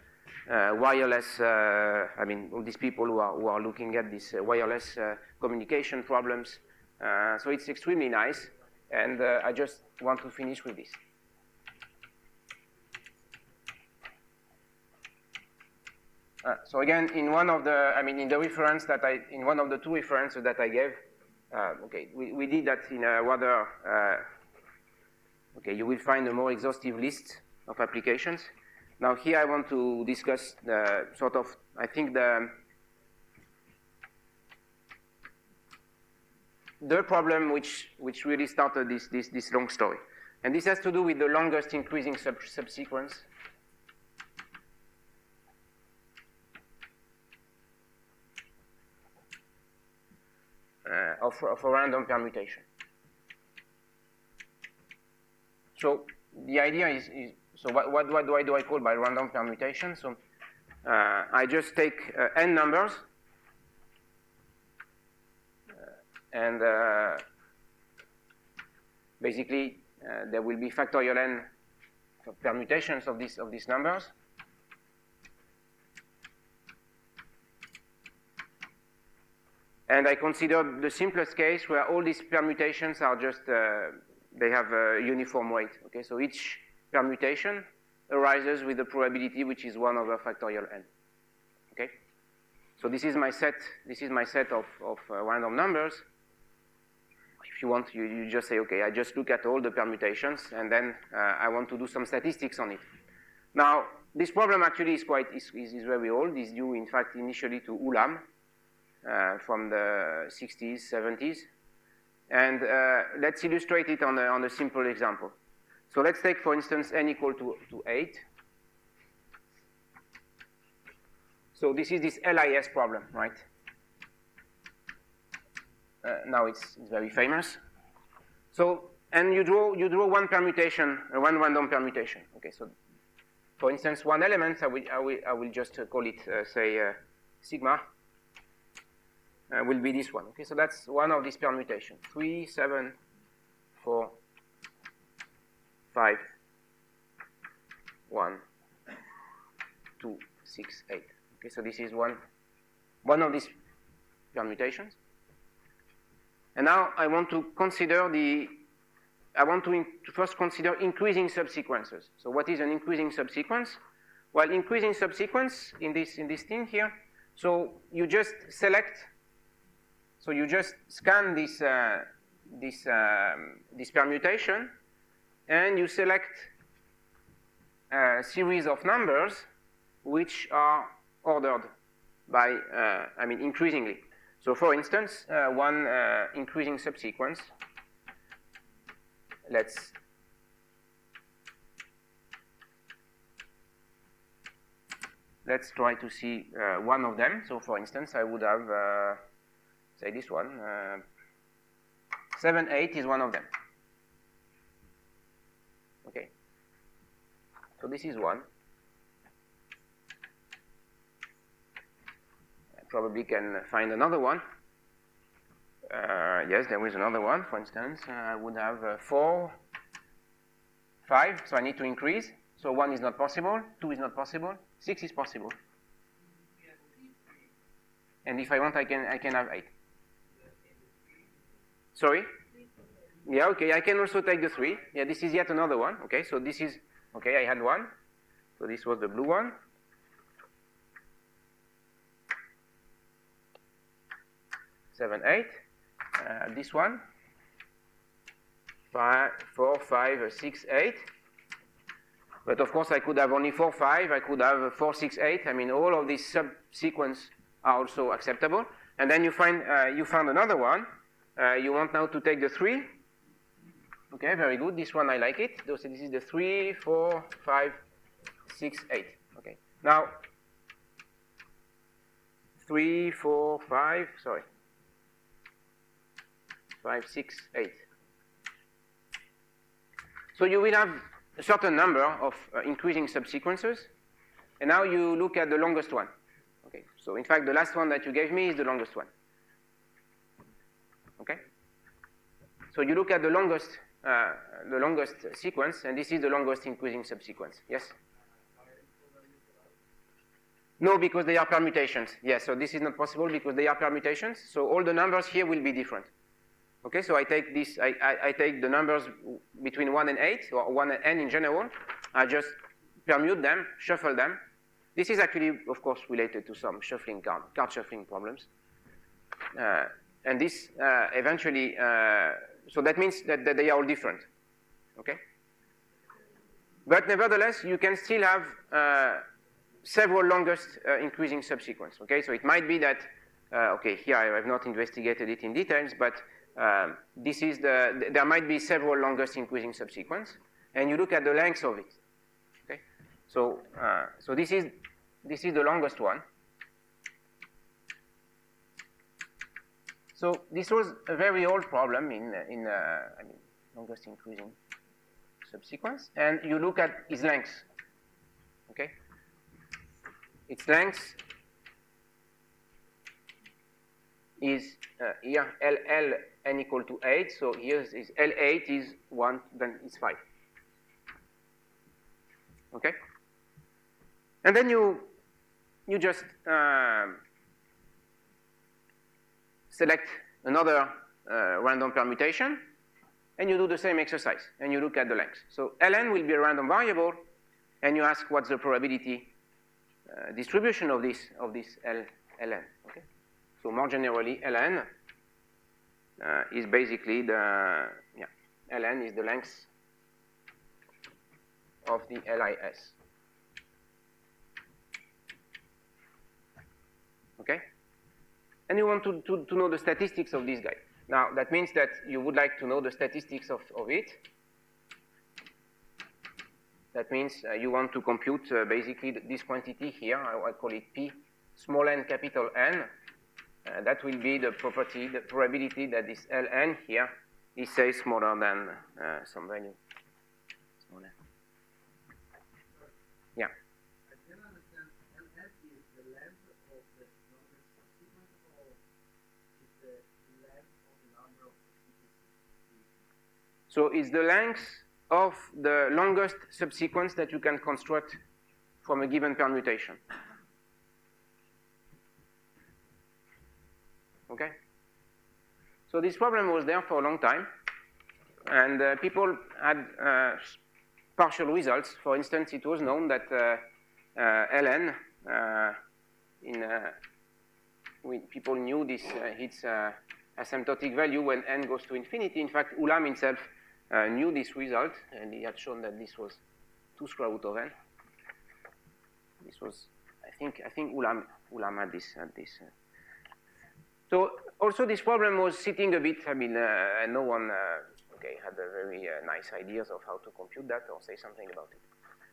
uh, wireless, uh, I mean, all these people who are, who are looking at these uh, wireless uh, communication problems. Uh, so it's extremely nice, and I just want to finish with this. Uh, so again, in one of the, I mean, in the reference that I, in one of the two references that I gave, um, okay, we, we did that in a rather uh, Okay, you will find a more exhaustive list of applications. Now here I want to discuss the sort of, I think the, the problem which, which really started this, this, this long story. And this has to do with the longest increasing sub subsequence. Uh, of, of a random permutation. So the idea is, is so what, what, what, do I do I call by random permutation? So uh, I just take uh, n numbers uh, and uh, basically uh, there will be factorial n permutations of these of these numbers. And I consider the simplest case where all these permutations are just uh, they have a uniform weight. Okay, so each permutation arises with a probability which is 1 over factorial n. Okay, so this is my set. This is my set of, of uh, random numbers. If you want, you, you just say, okay, I just look at all the permutations, and then uh, I want to do some statistics on it. Now, this problem actually is quite is, is, is very old. It's due, in fact, initially to Ulam from the 60s, 70s. And uh, let's illustrate it on a, on a simple example. So let's take, for instance, n equal to, to 8. So this is this LIS problem, right? Uh, now it's, it's, very famous. So, and you draw, you draw one permutation, uh, one random permutation. Okay, so for instance, one element, I will, I will, I will just call it, uh, say, uh, sigma uh, will be this one. Okay, so that's one of these permutations. 3, 7, 4, 5, 1, 2, 6, 8. Okay, so this is one, one of these permutations. And now I want to consider the, I want to, to first consider increasing subsequences. So what is an increasing subsequence? Well, increasing subsequence in this, in this thing here, so you just select so you just scan this, uh, this, um, this permutation, and you select a series of numbers which are ordered by, uh, I mean, increasingly. So for instance, uh, one uh, increasing subsequence, let's let's try to see uh, one of them. So for instance, I would have uh, say this one. Uh, 7, 8 is one of them. Okay. So this is one. I probably can find another one. Uh, yes, there is another one. For instance, uh, I would have uh, 4, 5, so I need to increase. So 1 is not possible, 2 is not possible, 6 is possible. And if I want, I can, I can have 8. Sorry? Yeah, okay, I can also take the 3. Yeah, this is yet another one. Okay, so this is, okay, I had one. So this was the blue one. 7, 8. Uh, this one, five, 4, 5, uh, 6, 8. But of course, I could have only 4, 5. I could have four, six, eight. I mean, all of these subsequence are also acceptable. And then you find uh, you found another one. Uh, you want now to take the 3. Okay, very good. This one I like it. So this is the 3, 4, 5, 6, 8. Okay. Now, 3, 4, 5, sorry. 5, 6, 8. So you will have a certain number of uh, increasing subsequences. And now you look at the longest one. Okay, so in fact, the last one that you gave me is the longest one. Okay? So you look at the longest, uh, the longest sequence, and this is the longest increasing subsequence. Yes? No, because they are permutations. Yes, so this is not possible because they are permutations. So all the numbers here will be different. Okay, so I take this, I, I, I, take the numbers between 1 and 8, or 1 and n in general. I just permute them, shuffle them. This is actually, of course, related to some shuffling card, card shuffling problems. Uh, and this uh, eventually, uh, so that means that, that, they are all different. Okay? But nevertheless, you can still have uh, several longest uh, increasing subsequence. Okay, so it might be that, uh, okay, here I have not investigated it in details, but um, this is the, there might be several longest increasing subsequence, and you look at the length of it. Okay, so uh, so this is this is the longest one. So this was a very old problem in in uh, I mean longest increasing subsequence, and you look at its length. Okay, its length is uh, here LL n equal to 8. So here is L8 is 1, then it's 5. Okay? And then you, you just um, select another uh, random permutation, and you do the same exercise, and you look at the length. So ln will be a random variable, and you ask what's the probability uh, distribution of this, of this L, ln. Okay? So more generally, ln uh, is basically the, yeah, ln is the length of the LIS. Okay? And you want to, to, to know the statistics of this guy. Now, that means that you would like to know the statistics of, of it. That means uh, you want to compute uh, basically this quantity here. I, I call it P small n capital N uh, that will be the property, the probability that this Ln here is say smaller than uh, some value. Smaller. Yeah. So it's the length of the longest subsequence that you can construct from a given permutation. Okay? So this problem was there for a long time, and uh, people had uh, partial results. For instance, it was known that uh, uh ln, uh, in uh, people knew this its asymptotic value when n goes to infinity. In fact, Ulam himself knew this result, and he had shown that this was 2 square root of n. This was, I think, I think Ulam, Ulam had this, had this so also this problem was sitting a bit, I mean, uh, no one uh, okay, had a very uh, nice ideas of how to compute that or say something about it.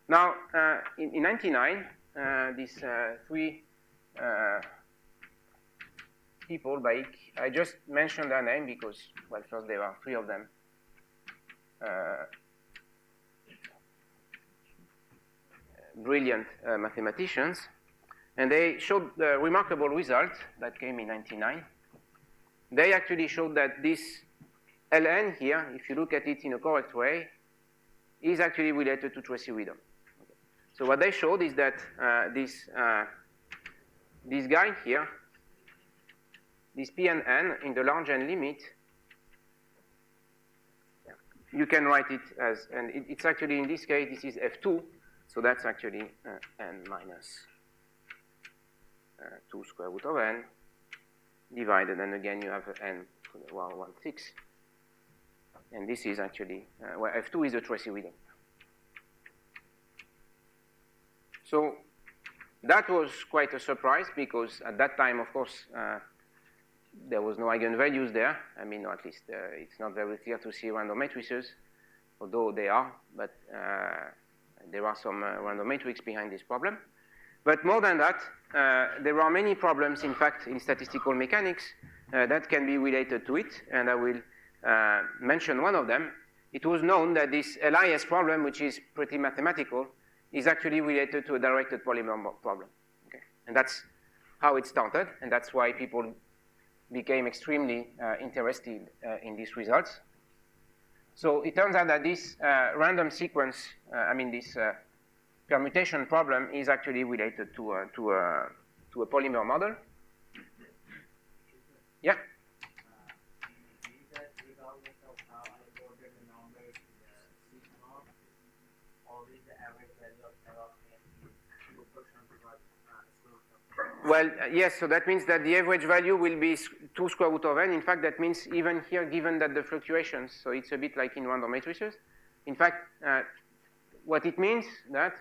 Now, uh, in, in 99, uh, these uh, three people, by, I just mentioned their name because, well, first there were three of them. Brilliant mathematicians. And they showed the remarkable result that came in 99. They actually showed that this ln here, if you look at it in a correct way, is actually related to Tracy. Okay. So what they showed is that uh, this, uh, this guy here, this p and n in the large n limit, you can write it as, and it, it's actually in this case, this is f2, so that's actually uh, n minus uh, 2 square root of n divided, and again you have n to the well, 1 6. And this is actually, uh, well, F2 is a Tracy-Widom. So that was quite a surprise because at that time, of course, uh, there was no eigenvalues there. I mean, or at least uh, it's not very clear to see random matrices, although they are, but uh, there are some uh, random matrix behind this problem. But more than that, uh, there are many problems, in fact, in statistical mechanics uh, that can be related to it, and I will mention one of them. It was known that this LIS problem, which is pretty mathematical, is actually related to a directed polymer problem. Okay? And that's how it started, and that's why people became extremely uh, interested uh, in these results. So it turns out that this uh, random sequence, I mean this permutation problem is actually related to, to, to a polymer model. Yeah? Well, yes, so that means that the average value will be 2 square root of n. In fact, that means even here, given that the fluctuations, so it's a bit like in random matrices. In fact, uh, what it means that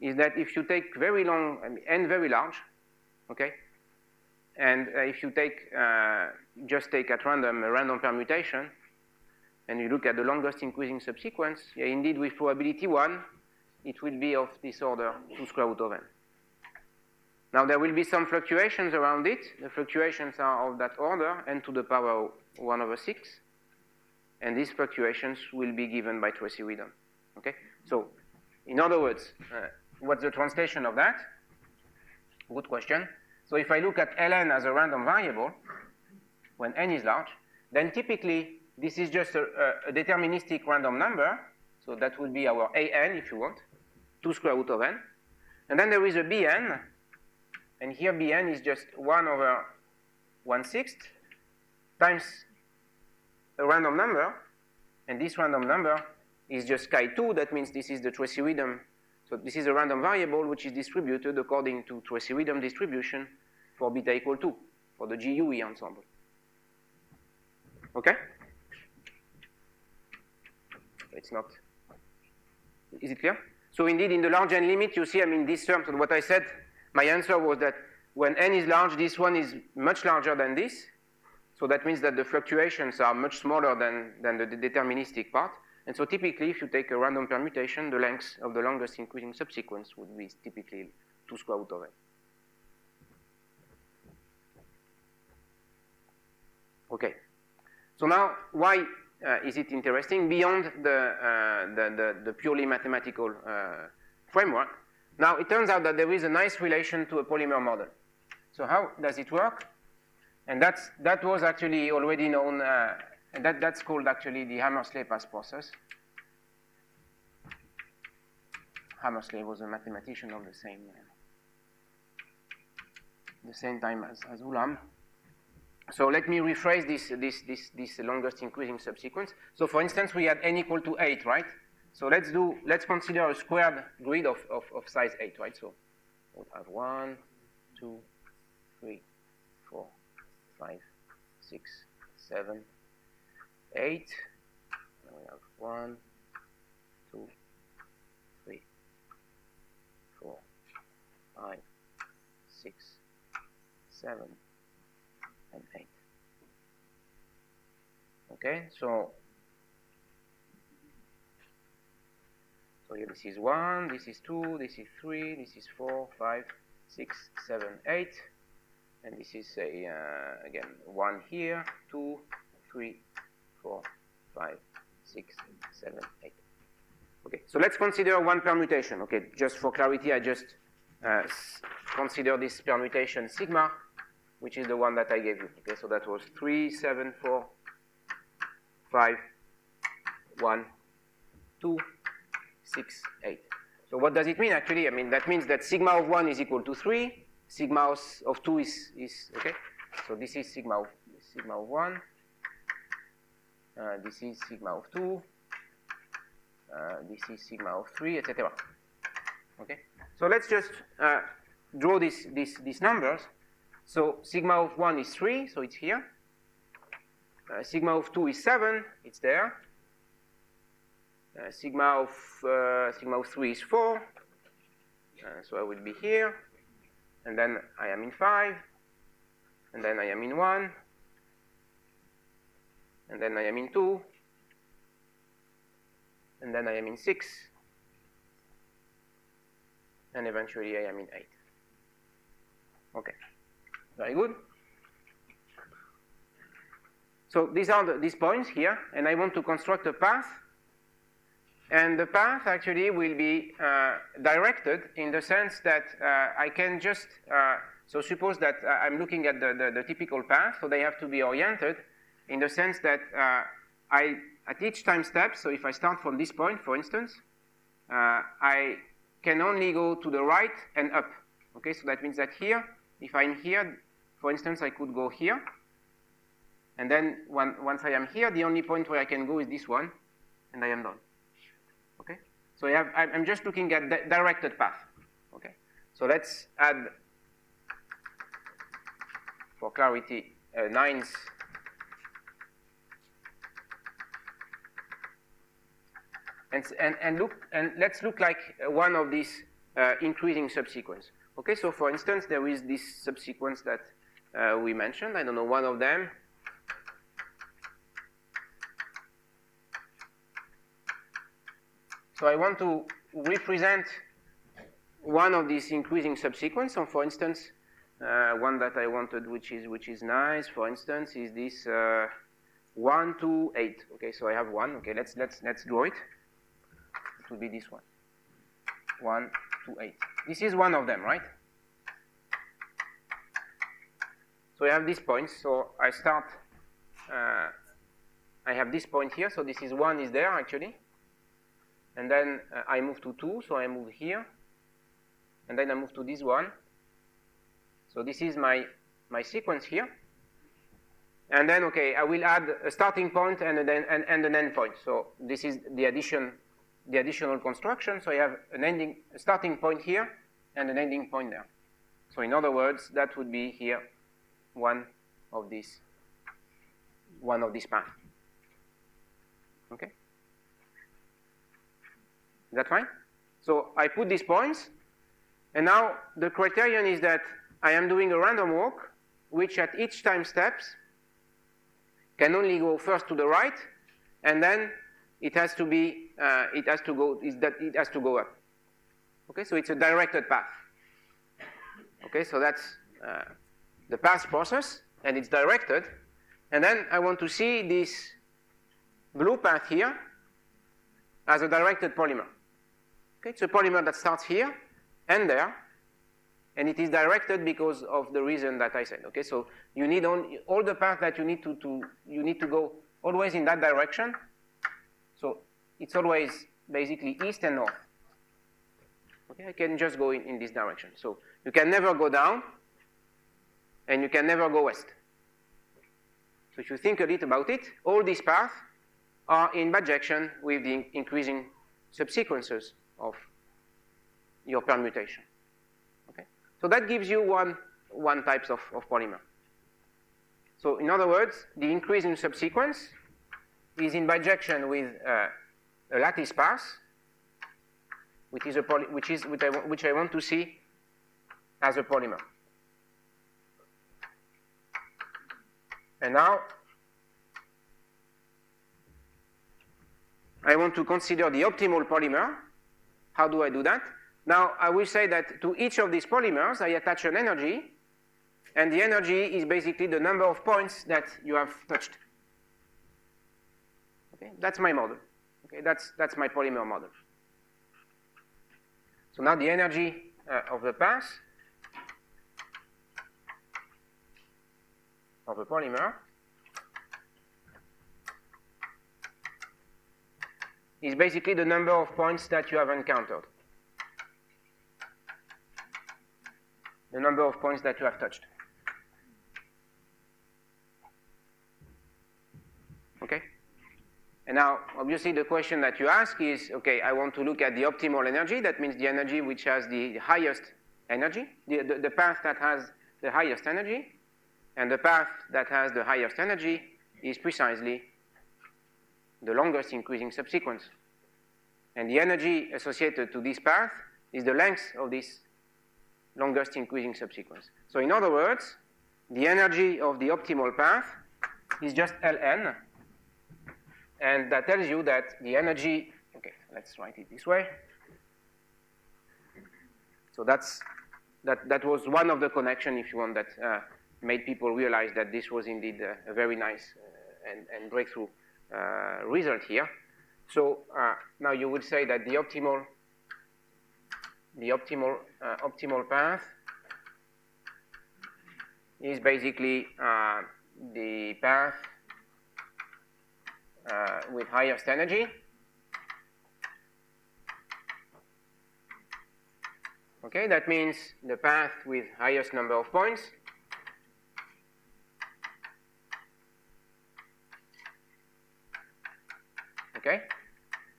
is that if you take very long, I mean, n very large, okay, and uh, if you take, uh, just take at random a random permutation, and you look at the longest increasing subsequence, yeah, indeed with probability 1, it will be of this order 2 square root of n. Now there will be some fluctuations around it. The fluctuations are of that order, n to the power 1 over 6. And these fluctuations will be given by Tracy Widom. Okay? So, in other words, uh, what's the translation of that? Good question. So if I look at ln as a random variable, when n is large, then typically this is just a, a, a deterministic random number. So that would be our an, if you want, 2 square root of n. And then there is a bn, and here Bn is just 1 over 1 sixth times a random number. And this random number is just chi2. That means this is the Tracy Widom. So this is a random variable which is distributed according to Tracy Widom distribution for beta equal 2 for the GUE ensemble. Okay? It's not. Is it clear? So indeed, in the large n limit, you see, I mean, this term, so what I said my answer was that when n is large, this one is much larger than this. So that means that the fluctuations are much smaller than, than the deterministic part. And so typically, if you take a random permutation, the length of the longest increasing subsequence would be typically 2 square root of n. Okay. So now, why uh, is it interesting beyond the, uh, the, the, the, purely mathematical uh, framework? Now, it turns out that there is a nice relation to a polymer model. So how does it work? And that's, that was actually already known, uh, and that, that's called actually the Hammersley-Pass process. Hammersley was a mathematician of the same, uh, the same time as, as Ulam. So let me rephrase this, this, this, this longest increasing subsequence. So for instance, we had n equal to 8, right? So let's do, let's consider a squared grid of, of, of size 8, right? So we'll have 1, 2, 3, 4, 5, 6, 7, 8. And we have 1, 2, 3, 4, 5, 6, 7, and 8. Okay, so So here this is 1, this is 2, this is 3, this is 4, 5, 6, 7, 8. And this is, a, uh, again, 1 here, 2, 3, 4, 5, 6, 7, 8. Okay, so let's consider one permutation. Okay, just for clarity, I just uh, consider this permutation sigma, which is the one that I gave you. Okay, so that was 3, 7, 4, 5, 1, 2, 6, 8. So what does it mean actually? I mean, that means that sigma of 1 is equal to 3, sigma of 2 is, is okay? So this is sigma of, sigma of 1, uh, this is sigma of 2, uh, this is sigma of 3, etc. Okay? So let's just uh, draw this, this, these numbers. So sigma of 1 is 3, so it's here. Uh, sigma of 2 is 7, it's there. Uh, sigma of uh, sigma of 3 is 4, uh, so I will be here. And then I am in 5, and then I am in 1, and then I am in 2, and then I am in 6, and eventually I am in 8. Okay, very good. So these are the, these points here, and I want to construct a path. And the path actually will be uh, directed in the sense that uh, I can just, uh, so suppose that I'm looking at the, the, the, typical path, so they have to be oriented in the sense that I, at each time step, so if I start from this point, for instance, I can only go to the right and up. Okay, so that means that here, if I'm here, for instance, I could go here, and then when, once I am here, the only point where I can go is this one, and I am done. So have, I'm just looking at the directed path. Okay? So let's add, for clarity, uh, nines. And, and, and, look, and let's look like one of these uh, increasing subsequence. Okay, so for instance, there is this subsequence that uh, we mentioned. I don't know, one of them So I want to represent one of these increasing subsequence. So for instance, uh, one that I wanted, which is which is nice, for instance, is this uh, one, two, eight. Okay, so I have one. Okay, let's let's let's draw it. It will be this one. One, two, eight. This is one of them, right? So I have these points. So I start. Uh, I have this point here. So this is one is there actually. And then uh, I move to 2, so I move here. And then I move to this one. So this is my, my sequence here. And then, okay, I will add a starting point and, then, and, and an end point. So this is the addition, the additional construction. So I have an ending, a starting point here and an ending point there. So in other words, that would be here one of these, one of these paths. Okay? Is that fine? So I put these points, and now the criterion is that I am doing a random walk, which at each time steps can only go first to the right, and then it has to be, uh, it has to go, that it has to go up. Okay, so it's a directed path. Okay, so that's uh, the path process, and it's directed. And then I want to see this blue path here as a directed polymer. Okay, it's a polymer that starts here and there, and it is directed because of the reason that I said. Okay, so you need on, all the path that you need to, to you need to go always in that direction. So it's always basically east and north. Okay, I can just go in, in this direction. So you can never go down, and you can never go west. So if you think a bit about it, all these paths are in bijection with the increasing subsequences of your permutation. Okay? So that gives you one, one types of, of polymer. So in other words, the increase in subsequence is in bijection with uh, a lattice path, which is, a poly, which, is which, I, which I want to see as a polymer. And now I want to consider the optimal polymer how do I do that? Now, I will say that to each of these polymers, I attach an energy, and the energy is basically the number of points that you have touched. Okay, that's my model. Okay, that's, that's my polymer model. So now the energy uh, of the path of a polymer is basically the number of points that you have encountered. The number of points that you have touched. Okay? And now, obviously, the question that you ask is, okay, I want to look at the optimal energy. That means the energy which has the highest energy, the, the, the path that has the highest energy, and the path that has the highest energy is precisely the longest increasing subsequence. And the energy associated to this path is the length of this longest increasing subsequence. So in other words, the energy of the optimal path is just Ln, and that tells you that the energy, okay, let's write it this way. So that's, that, that was one of the connection, if you want, that uh, made people realize that this was indeed a, a very nice uh, and, and, breakthrough uh, result here. So uh, now you would say that the optimal, the optimal, uh, optimal path is basically uh, the path uh, with highest energy. Okay, that means the path with highest number of points. Okay,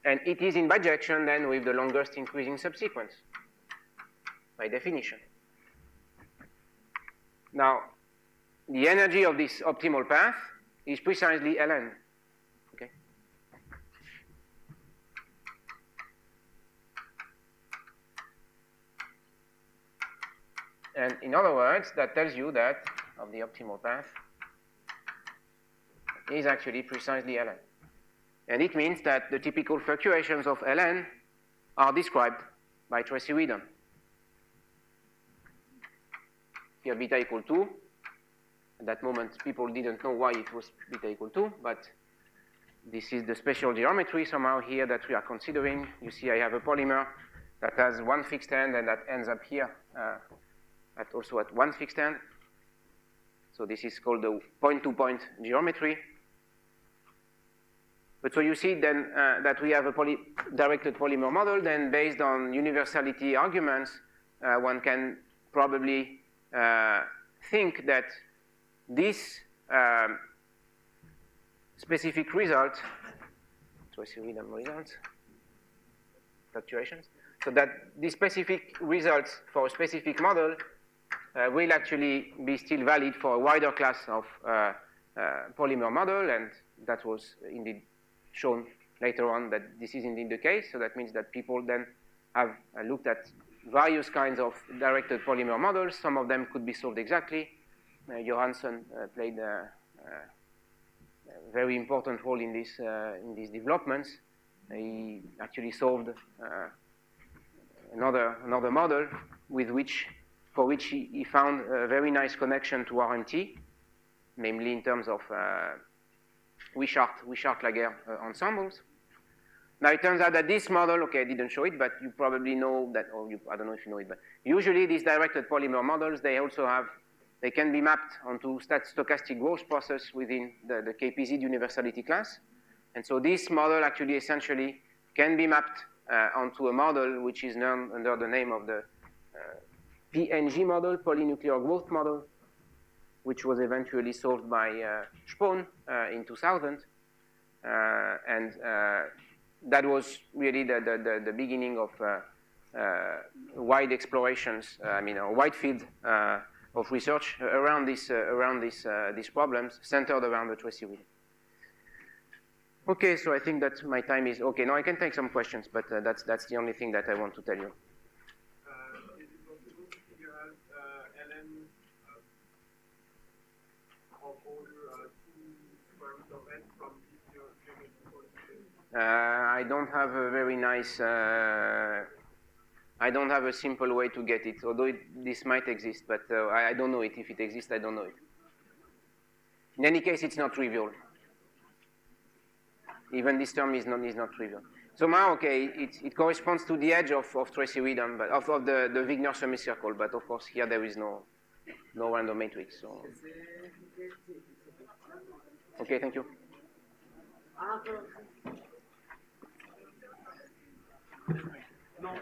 and it is in bijection then with the longest increasing subsequence by definition. Now, the energy of this optimal path is precisely ln. Okay? And in other words, that tells you that of the optimal path is actually precisely ln. And it means that the typical fluctuations of ln are described by Tracy-Widom. Here beta equal 2. At that moment, people didn't know why it was beta equal 2, but this is the special geometry somehow here that we are considering. You see I have a polymer that has one fixed end and that ends up here uh, at also at one fixed end. So this is called the point-to-point -point geometry. But so you see then uh, that we have a poly directed polymer model, then based on universality arguments, uh, one can probably uh, think that this um, specific result, see random results, fluctuations, so that these specific results for a specific model uh, will actually be still valid for a wider class of uh, uh, polymer model, and that was indeed shown later on that this is indeed the case. So that means that people then have uh, looked at various kinds of directed polymer models. Some of them could be solved exactly. Uh, Johansson uh, played a, a, very important role in, this, uh, in these developments. He actually solved uh, another, another model with which, for which he, he, found a very nice connection to RMT, namely in terms of uh, Wishart-Laguerre uh, ensembles. Now it turns out that this model, okay, I didn't show it, but you probably know that, or you, I don't know if you know it, but usually these directed polymer models, they also have, they can be mapped onto stat stochastic growth process within the, the KPZ universality class. And so this model actually essentially can be mapped uh, onto a model which is known under the name of the uh, PNG model, polynuclear growth model, which was eventually solved by uh, Spohn uh, in 2000. Uh, and uh, that was really the, the, the, the beginning of uh, uh, wide explorations, uh, I mean, a wide field of research around, this, around this, these problems centered around the Tracy Widom. Okay, so I think that my time is okay. Now I can take some questions, but that's, that's the only thing that I want to tell you. Uh, I don't have a very nice, uh, I don't have a simple way to get it, although it, this might exist, but uh, I, I, don't know it. If it exists, I don't know it. In any case, it's not trivial. Even this term is not, is not trivial. So now, okay, it, it corresponds to the edge of, of Tracy-Widom, but of, of the, the Wigner semicircle, but of course here there is no, no random matrix. So. Okay, thank you. Não.